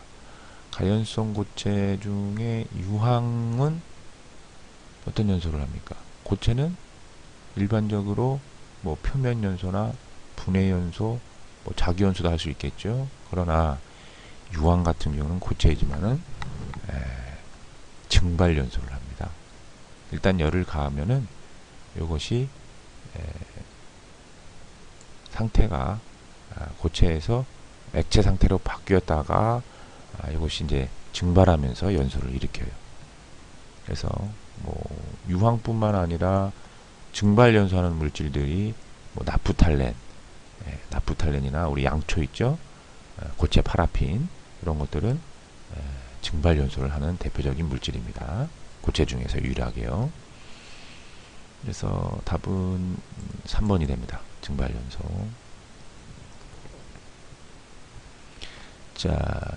가연성 고체 중에 유황은 어떤 연소를 합니까? 고체는 일반적으로 뭐 표면 연소나 분해 연소, 뭐 자기 연소도 할 수 있겠죠. 그러나 유황 같은 경우는 고체이지만은 증발 연소를 합니다. 일단 열을 가하면은 이것이 상태가 아, 고체에서 액체 상태로 바뀌었다가 아, 이것이 이제 증발하면서 연소를 일으켜요. 그래서 뭐 유황뿐만 아니라 증발 연소하는 물질들이 뭐 나프탈렌, 예, 나프탈렌이나 우리 양초 있죠, 어, 고체 파라핀 이런 것들은 예, 증발 연소를 하는 대표적인 물질입니다. 고체 중에서 유일하게요. 그래서 답은 3번이 됩니다. 증발 연소. 자,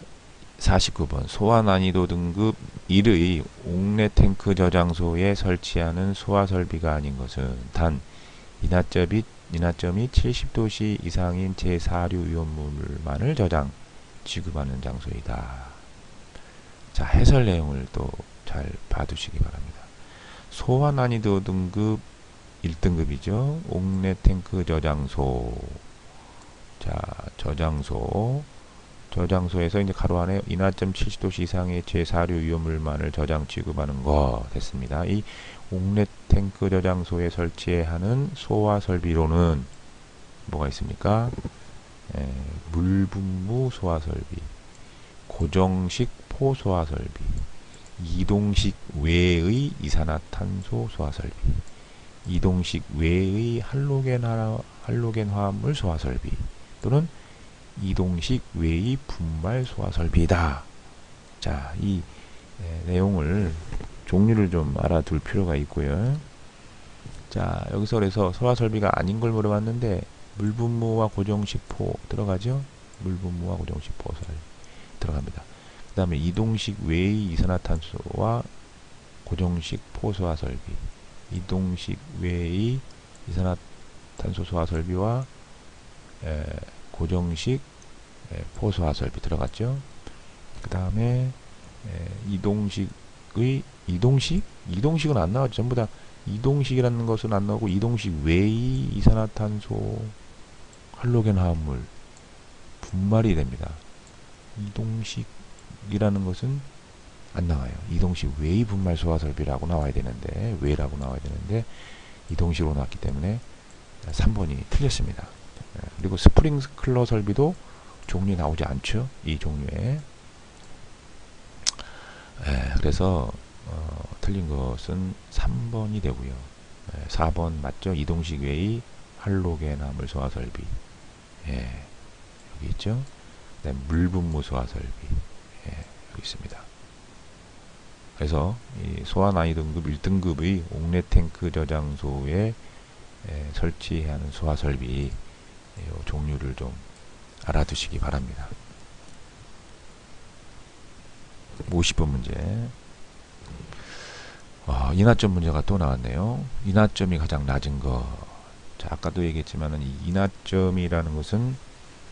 49번 소화 난이도 등급 1의 옥내 탱크 저장소에 설치하는 소화 설비가 아닌 것은 단 인하점이 인하점이 70도씨 이상인 제4류 위험물만을 저장 지급하는 장소이다. 자, 해설 내용을 또 잘 봐두시기 바랍니다. 소화 난이도 등급 1등급이죠. 옥내 탱크 저장소. 자, 저장소. 저장소에서 이제 가로 안에 인하점 70도씨 이상의 제4류 위험물만을 저장 취급하는 거 됐습니다. 이 옥내 탱크 저장소에 설치해야 하는 소화 설비로는 뭐가 있습니까? 에, 물분무 소화 설비, 고정식 포 소화 설비, 이동식 외의 이산화탄소 소화 설비, 이동식 외의 할로겐, 할로겐 화합물 소화 설비 또는 이동식 외의 분말 소화 설비다. 자, 이 에, 내용을 종류를 좀 알아둘 필요가 있고요. 자, 여기서 그래서 소화 설비가 아닌 걸 물어봤는데 물분무와 고정식 포 들어가죠? 물분무와 고정식 포 들어갑니다. 그 다음에 이동식 외의 이산화탄소와 고정식 포소화 설비, 이동식 외의 이산화탄소 소화 설비와 에, 고정식 포소화 설비 들어갔죠. 그 다음에 이동식의 이동식? 이동식은 안 나왔죠. 전부 다 이동식이라는 것은 안 나오고 이동식 외의 이산화탄소 할로겐 화합물 분말이 됩니다. 이동식이라는 것은 안 나와요. 이동식 외의 분말 소화 설비라고 나와야 되는데 외라고 나와야 되는데 이동식으로 나왔기 때문에 3번이 틀렸습니다. 예, 그리고 스프링클러 설비도 종류 나오지 않죠. 이 종류에. 예, 그래서 어, 틀린 것은 3번이 되고요. 예, 4번 맞죠? 이동식 외의 할로겐화물 소화 설비. 예, 여기 있죠? 네, 물분무 소화 설비. 예, 여기 있습니다. 그래서 이 소화 난이 등급 1등급의 옥내 탱크 저장소에 예, 설치해야 하는 소화 설비 예, 요 종류를 좀 알아두시기 바랍니다. 50번 문제. 아, 인하점 문제가 또 나왔네요. 인하점이 가장 낮은 거. 자, 아까도 얘기했지만은 이 인하점이라는 것은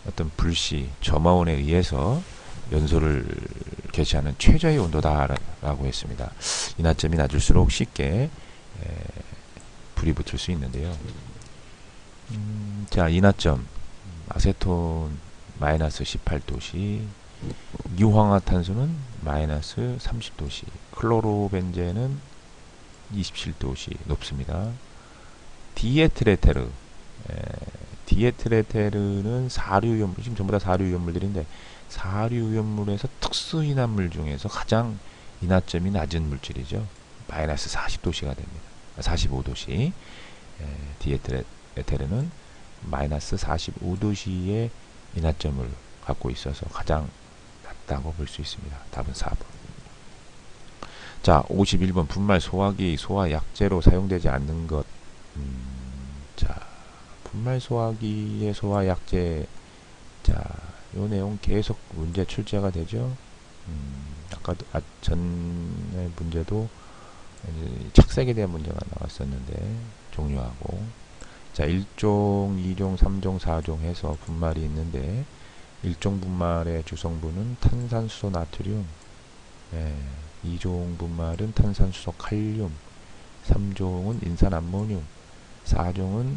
어떤 불씨, 점화원에 의해서 연소를 개시하는 최저의 온도다라고 했습니다. 인하점이 낮을수록 쉽게 에, 불이 붙을 수 있는데요. 음, 자, 인하점 아세톤 마이너스 18도씨, 이황화탄소는 마이너스 30도씨, 클로로벤젠은 27도씨 높습니다. 디에트레테르, 에, 디에트레테르는 사류염, 지금 전부 다 사류염물들인데 사류염물에서 특수인화물 중에서 가장 인하점이 낮은 물질이죠. 마이너스 40도씨가 됩니다. 45도씨. 디에 테르는 마이너스 45도씨의 인하점을 갖고 있어서 가장 낮다고 볼 수 있습니다. 답은 4번. 자, 51번 분말 소화기 소화 약제로 사용되지 않는 것. 음, 자, 분말 소화기의 소화 약제. 자, 요 내용 계속 문제 출제가 되죠. 음, 아까도 아, 전의 문제도 착색에 대한 문제가 나왔었는데 종류하고 자 1종, 2종, 3종, 4종 해서 분말이 있는데 1종 분말의 주성분은 탄산수소 나트륨 예, 2종 분말은 탄산수소 칼륨 3종은 인산 암모늄 4종은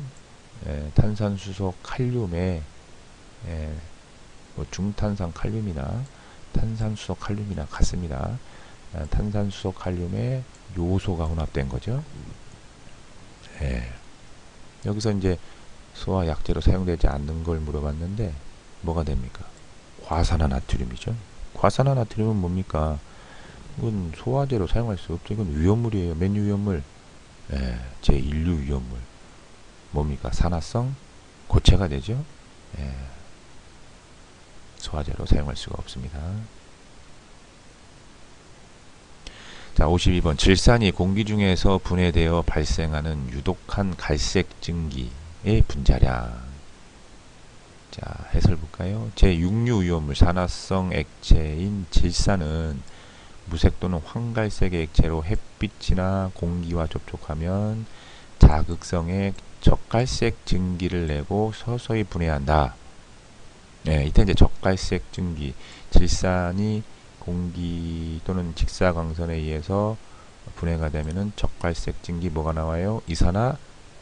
예, 탄산수소 칼륨에 예, 뭐 중탄산 칼륨이나 탄산수소 칼륨이나 같습니다. 아, 탄산수소 칼륨에 요소가 혼합된 거죠. 예. 여기서 이제 소화 약제로 사용되지 않는 걸 물어봤는데 뭐가 됩니까? 과산화나트륨이죠. 과산화나트륨은 뭡니까? 이건 소화제로 사용할 수 없죠. 이건 위험물이에요. 맨 위험물. 예, 제1류 위험물. 뭡니까? 산화성 고체가 되죠. 예. 소화제로 사용할 수가 없습니다. 자, 52번. 질산이 공기 중에서 분해되어 발생하는 유독한 갈색 증기의 분자량. 자, 해설 볼까요? 제6류 위험물 산화성 액체인 질산은 무색 또는 황갈색의 액체로 햇빛이나 공기와 접촉하면 자극성의 적갈색 증기를 내고 서서히 분해한다. 네, 이때 이제 적갈색 증기, 질산이 공기 또는 직사광선에 의해서 분해가 되면은 적갈색 증기 뭐가 나와요? 이산화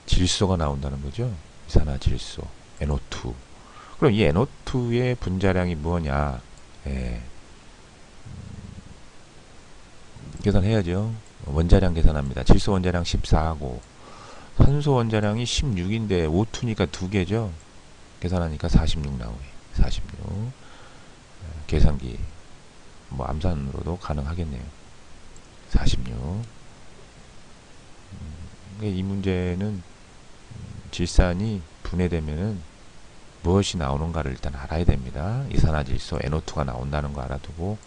질소가 나온다는 거죠. 이산화 질소, NO2. 그럼 이 NO2의 분자량이 뭐냐? 예. 음, 계산해야죠. 원자량 계산합니다. 질소 원자량 14하고 산소 원자량이 16인데 O2니까 두 개죠. 계산하니까 46 나오네. 46 계산기 뭐 암산으로도 가능하겠네요. 46 음, 이 문제는 질산이 분해되면은 무엇이 나오는가를 일단 알아야 됩니다. 이산화질소 NO2가 나온다는 거 알아두고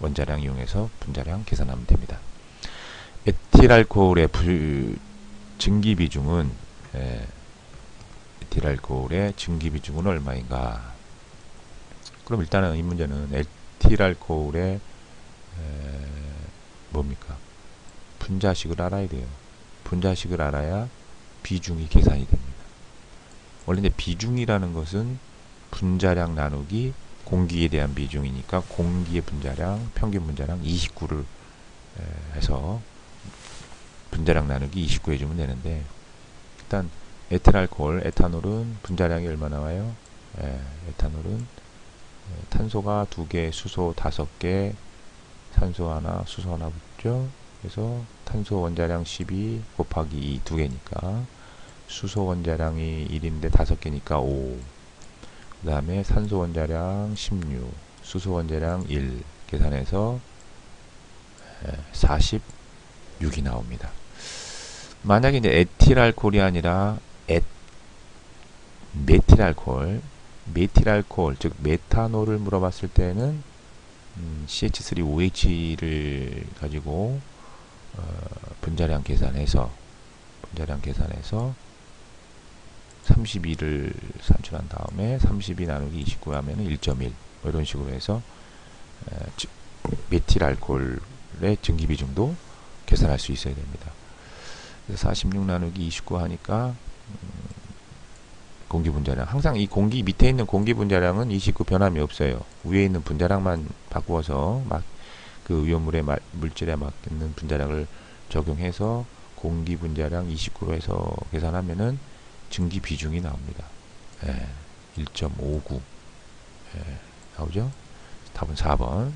원자량 이용해서 분자량 계산하면 됩니다. 에틸알코올의 불, 증기 비중은 예, 에틸알코올의 증기 비중은 얼마인가? 그럼 일단은 이 문제는 에틸알코올의 뭡니까? 분자식을 알아야 돼요. 분자식을 알아야 비중이 계산이 됩니다. 원래 이제 비중이라는 것은 분자량 나누기 공기에 대한 비중이니까 공기의 분자량, 평균 분자량 29를 해서 분자량 나누기 29 해주면 되는데 일단 에틸알코올, 에탄올은 분자량이 얼마 나와요? 에, 에탄올은 탄소가 두 개, 수소 다섯 개, 산소 하나, 수소 하나 붙죠. 그래서 탄소 원자량 12 곱하기 2두 개니까 수소 원자량이 1인데 5개니까 5. 그 다음에 산소 원자량 16, 수소 원자량 1 계산해서 46이 나옵니다. 만약에 이제 에틸알코올이 아니라 에, 메틸알코올, 메틸알코올 즉 메탄올을 물어봤을 때는 음, CH3OH를 가지고 어, 분자량 계산해서 분자량 계산해서 32를 산출한 다음에 32 나누기 29 하면 1.1 뭐 이런 식으로 해서 에, 메틸 알코올의 증기 비중도 계산할 수 있어야 됩니다. 46 나누기 29 하니까 음, 공기 분자량 항상 이 공기 밑에 있는 공기 분자량은 29 변함이 없어요. 위에 있는 분자량만 바꾸어서 막 그 위험물의 물질에 맞는 분자량을 적용해서 공기 분자량 29로 해서 계산하면은 증기 비중이 나옵니다. 예, 1.59 예, 나오죠? 답은 4번.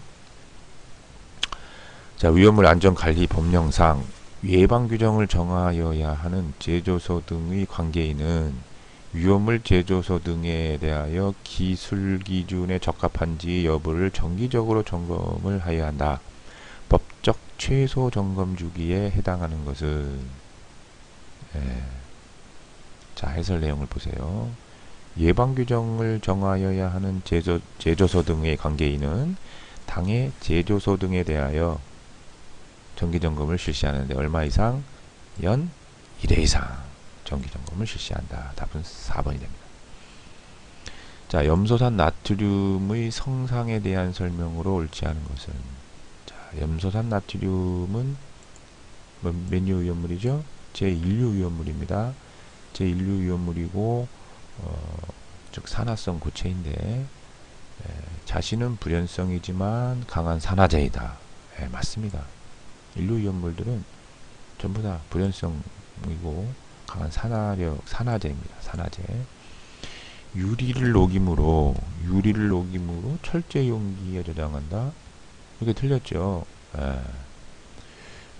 자, 위험물 안전관리 법령상 예방 규정을 정하여야 하는 제조소 등의 관계인은 위험물 제조소 등에 대하여 기술 기준에 적합한지 여부를 정기적으로 점검을 하여야 한다. 법적 최소 점검 주기에 해당하는 것은 예. 자 해설 내용을 보세요. 예방 규정을 정하여야 하는 제조, 제조소 등의 관계인은 당의 제조소 등에 대하여 정기 점검을 실시하는데 얼마 이상 연 1회 이상 정기 점검을 실시한다. 답은 4번이 됩니다. 자, 염소산 나트륨의 성상에 대한 설명으로 옳지 않은 것은 자, 염소산 나트륨은 뭐 메뉴 위험물이죠? 제1류 위험물입니다. 제1류 위험물이고 어, 즉 산화성 고체인데 에, 자신은 불연성이지만 강한 산화제이다. 에, 맞습니다. 인류 위험물들은 전부 다 불연성이고 강한 산화력, 산화제입니다. 산화제. 유리를 녹임으로 유리를 녹임으로 철제 용기에 저장한다. 이게 틀렸죠. 에. 예.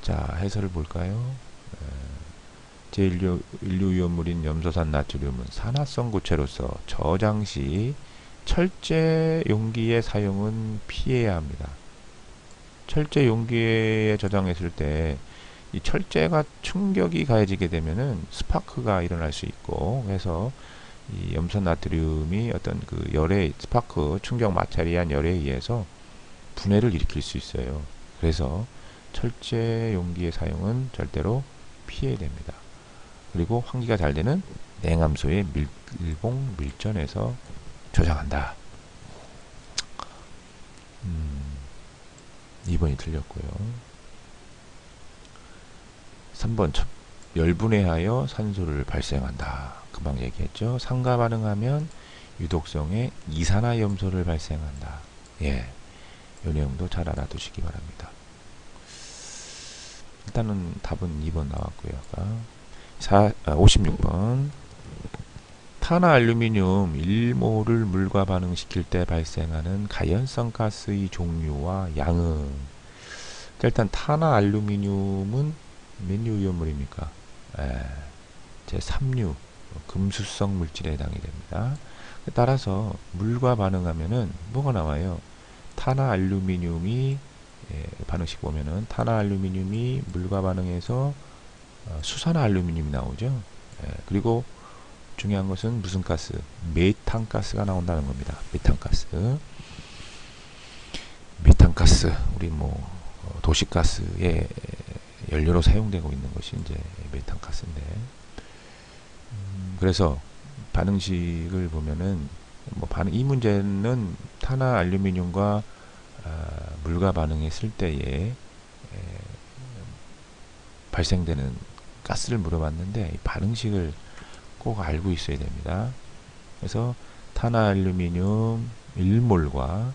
자 해설을 볼까요? 예. 제1류 인류 위험물인 염소산 나트륨은 산화성 고체로서 저장 시 철제 용기의 사용은 피해야 합니다. 철제 용기에 저장했을 때 이 철제가 충격이 가해지게 되면은 스파크가 일어날 수 있고 그래서 이 염산 나트륨이 어떤 그 열의 스파크 충격 마찰이한 열에 의해서 분해를 일으킬 수 있어요. 그래서 철제 용기의 사용은 절대로 피해야 됩니다. 그리고 환기가 잘 되는 냉암소의 밀봉 밀전에서 저장한다. 음, 2번이 틀렸고요. 3번 열분해하여 산소를 발생한다. 금방 얘기했죠. 상가 반응하면 유독성의 이산화염소를 발생한다. 예, 이 내용도 잘 알아두시기 바랍니다. 일단은 답은 2번 나왔고요. 아, 56번 탄화 알루미늄 1몰을 물과 반응시킬 때 발생하는 가연성 가스의 종류와 양은 일단 탄화 알루미늄은 몇류 위험물입니까? 에, 제 3류 금수성 물질에 해당이 됩니다. 따라서 물과 반응하면은 뭐가 나와요? 탄화 알루미늄이 예, 반응식 보면은 탄화 알루미늄이 물과 반응해서 어, 수산화 알루미늄이 나오죠. 예, 그리고 중요한 것은 무슨 가스? 메탄가스가 나온다는 겁니다. 메탄가스. 메탄가스. 우리 뭐 어, 도시가스의 연료로 사용되고 있는 것이 이제 메탄 가스인데 음, 그래서 반응식을 보면은 뭐 반응 이 문제는 탄화 알루미늄과 아, 물과 반응했을 때에 에, 발생되는 가스를 물어봤는데 반응식을 꼭 알고 있어야 됩니다. 그래서 탄화 알루미늄 1몰과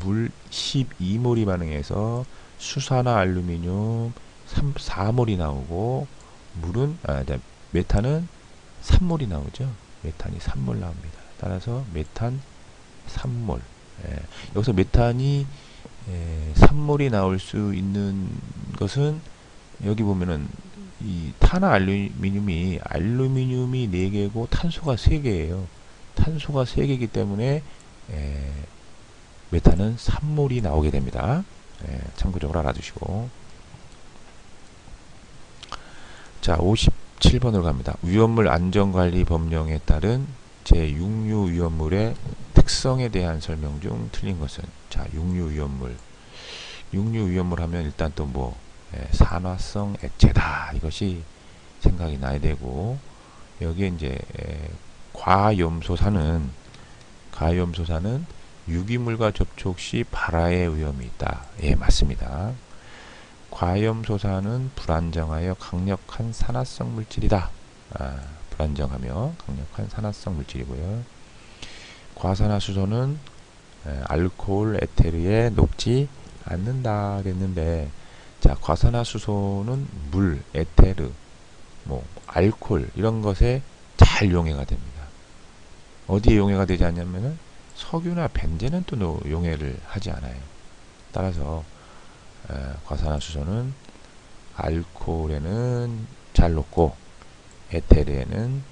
물 12몰이 반응해서 수산화 알루미늄 3, 4몰이 나오고 물은 아, 메탄은 3몰이 나오죠. 메탄이 3몰 나옵니다. 따라서 메탄 3몰. 예, 여기서 메탄이 예, 3몰이 나올 수 있는 것은 여기 보면은 이 탄화 알루미늄이 알루미늄이 4개고 탄소가 3개예요. 탄소가 3개이기 때문에 에, 메탄은 산물이 나오게 됩니다. 에, 참고적으로 알아두시고 자 57번으로 갑니다. 위험물 안전관리 법령에 따른 제6류 위험물의 특성에 대한 설명 중 틀린 것은 자 6류 위험물 6류 위험물 하면 일단 또뭐 예, 산화성 액체다 이것이 생각이 나야 되고 여기에 이제 예, 과염소사는 과염소사는 유기물과 접촉 시 발화의 위험이 있다. 예, 맞습니다. 과염소사는 불안정하여 강력한 산화성 물질이다. 아, 불안정하며 강력한 산화성 물질이고요. 과산화수소는 에, 알코올 에테르에 녹지 않는다 그랬는데 자 과산화수소는 물, 에테르, 뭐 알코올 이런 것에 잘 용해가 됩니다. 어디에 용해가 되지 않냐면은 석유나 벤젠은 또 용해를 하지 않아요. 따라서 에, 과산화수소는 알코올에는 잘 녹고 에테르에는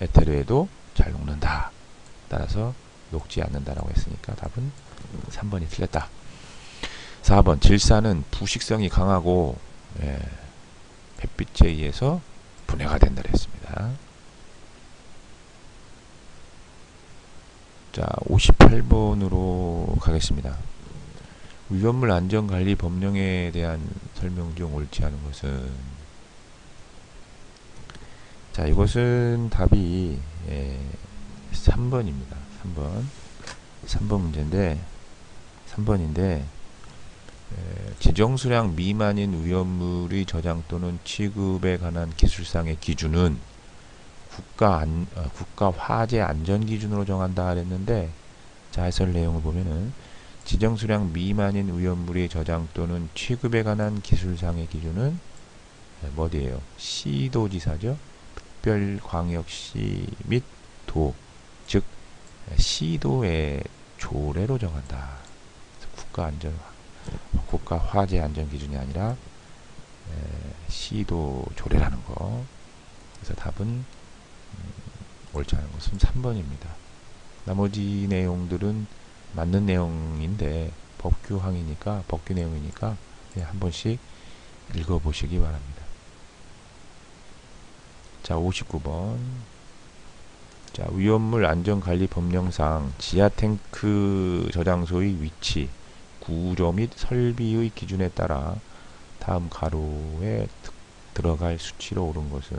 에테르에도 잘 녹는다. 따라서 녹지 않는다라고 했으니까 답은 3번이 틀렸다. 4번 질산은 부식성이 강하고 예, 햇빛에 의해서 분해가 된다 했습니다. 자 58번으로 가겠습니다. 위험물 안전관리 법령에 대한 설명 중 옳지 않은 것은 자 이것은 답이 예, 3번입니다. 3번 3번 문제인데 3번인데 지정수량 미만인 위험물의 저장 또는 취급에 관한 기술상의 기준은 국가 안, 어, 국가 화재 안전 기준으로 정한다 그랬는데 자 해설 내용을 보면은 지정수량 미만인 위험물의 저장 또는 취급에 관한 기술상의 기준은 뭐디에요? 시도지사죠. 특별광역시 및 도, 즉 시도의 조례로 정한다. 국가 안전 국가 화재 안전 기준이 아니라 에, 시도 조례라는 거. 그래서 답은 음, 옳지 않은 것은 3번입니다. 나머지 내용들은 맞는 내용인데 법규항이니까 법규 내용이니까 예, 한 번씩 읽어보시기 바랍니다. 자, 59번. 자, 위험물 안전관리 법령상 지하 탱크 저장소의 위치, 구조 및 설비의 기준에 따라 다음 가로에 들어갈 수치로 오른 것은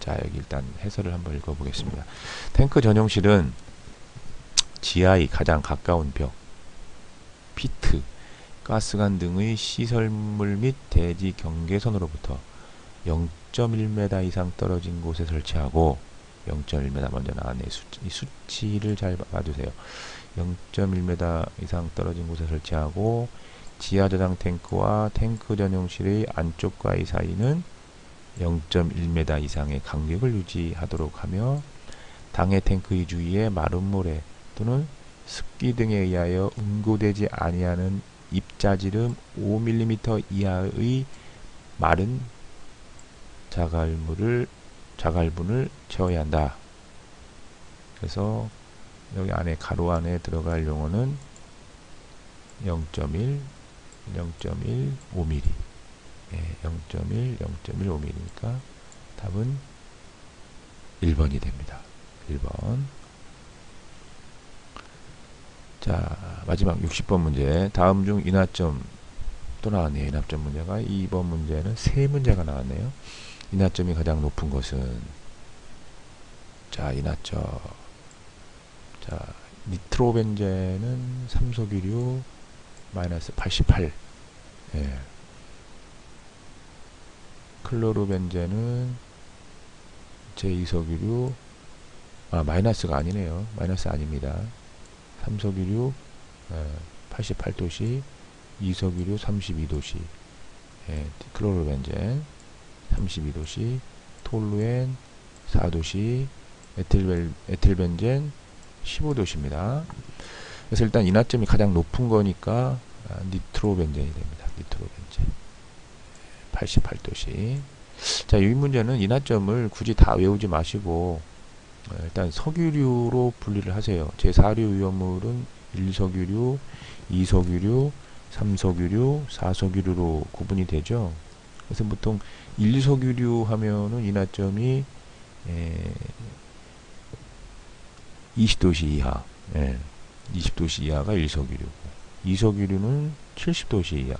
자, 여기 일단 해설을 한번 읽어보겠습니다. 탱크 전용실은 지하의 가장 가까운 벽, 피트, 가스관 등의 시설물 및 대지 경계선으로부터 0.1m 이상 떨어진 곳에 설치하고 0.1m 먼저 나왔네. 수치, 수치를 잘 봐주세요. 0.1m 이상 떨어진 곳에 설치하고 지하 저장 탱크와 탱크 전용실의 안쪽과의 사이는 0.1m 이상의 간격을 유지하도록 하며 당해 탱크의 주위에 마른 모래 또는 습기 등에 의하여 응고되지 아니하는 입자지름 5mm 이하의 마른 자갈물을 자갈분을 채워야 한다. 그래서 여기 안에 가로 안에 들어갈 용어는 0.1, 0.1, 5mm. 예, 0.1, 0.15mm니까 답은 1번이 됩니다. 1번. 자, 마지막 60번 문제. 다음 중 인하점 또 나왔네요. 인하점 문제가 2번 문제는 세 문제가 나왔네요. 인하점이 가장 높은 것은 자 인하점 자 니트로벤젠은 삼소기류 마이너스 88 예. 클로로벤젠은 제2석유류 아 마이너스가 아니네요 마이너스 아닙니다 삼석유류 예, 88도씨 이석유류 32도씨 예, 클로로벤젠 32도씨, 톨루엔 4도씨, 에틸벨, 에틸벤젠 15도씨입니다. 그래서 일단 인하점이 가장 높은 거니까 아, 니트로벤젠이 됩니다. 니트로벤젠. 88도씨. 자, 이 문제는 인하점을 굳이 다 외우지 마시고 어, 일단 석유류로 분리를 하세요. 제4류 위험물은 1석유류, 2석유류, 3석유류, 4석유류로 구분이 되죠. 그래서 보통 1석유류 하면은 인하점이 에, 20도씨 이하, 예, 20도씨 이하가 1석유류고 2석유류는 70도씨 이하.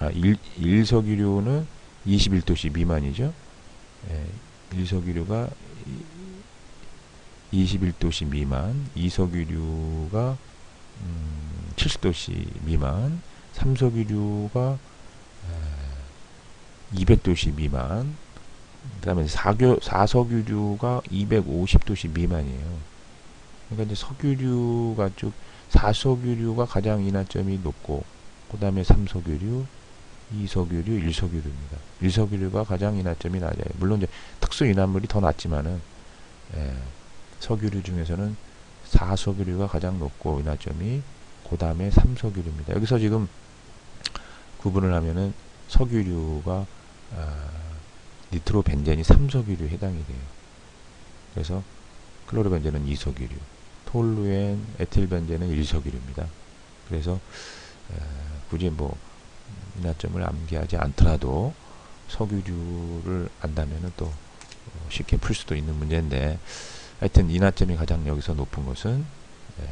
아, 1, 1석유류는 21도씨 미만이죠. 예, 1석유류가 21도씨 미만, 2석유류가 음, 70도씨 미만, 3석유류가 200도씨 미만, 그 다음에 4교, 4석유류가 250도씨 미만이에요. 그러니까 이제 석유류가 쭉 4석유류가 가장 인하점이 높고 그 다음에 3석유류, 2석유류, 1석유류입니다. 1석유류가 가장 인하점이 낮아요. 물론 이제 특수 인화물이 더 낮지만은 예, 석유류 중에서는 4석유류가 가장 높고 인하점이 그 다음에 3석유류입니다. 여기서 지금 구분을 하면은 석유류가 아, 니트로벤젠이 3석유류에 해당이 돼요. 그래서 클로로벤젠은 2석유류, 톨루엔, 에틸벤젠은 1석유류입니다. 그래서 에, 굳이 뭐 인하점을 암기하지 않더라도 석유류를 안다면은 또 어, 쉽게 풀 수도 있는 문제인데 하여튼 인하점이 가장 여기서 높은 것은 에,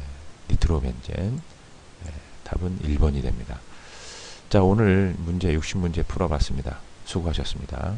니트로벤젠 에, 답은 1번이 됩니다. 자 오늘 문제 60문제 풀어봤습니다. 수고하셨습니다.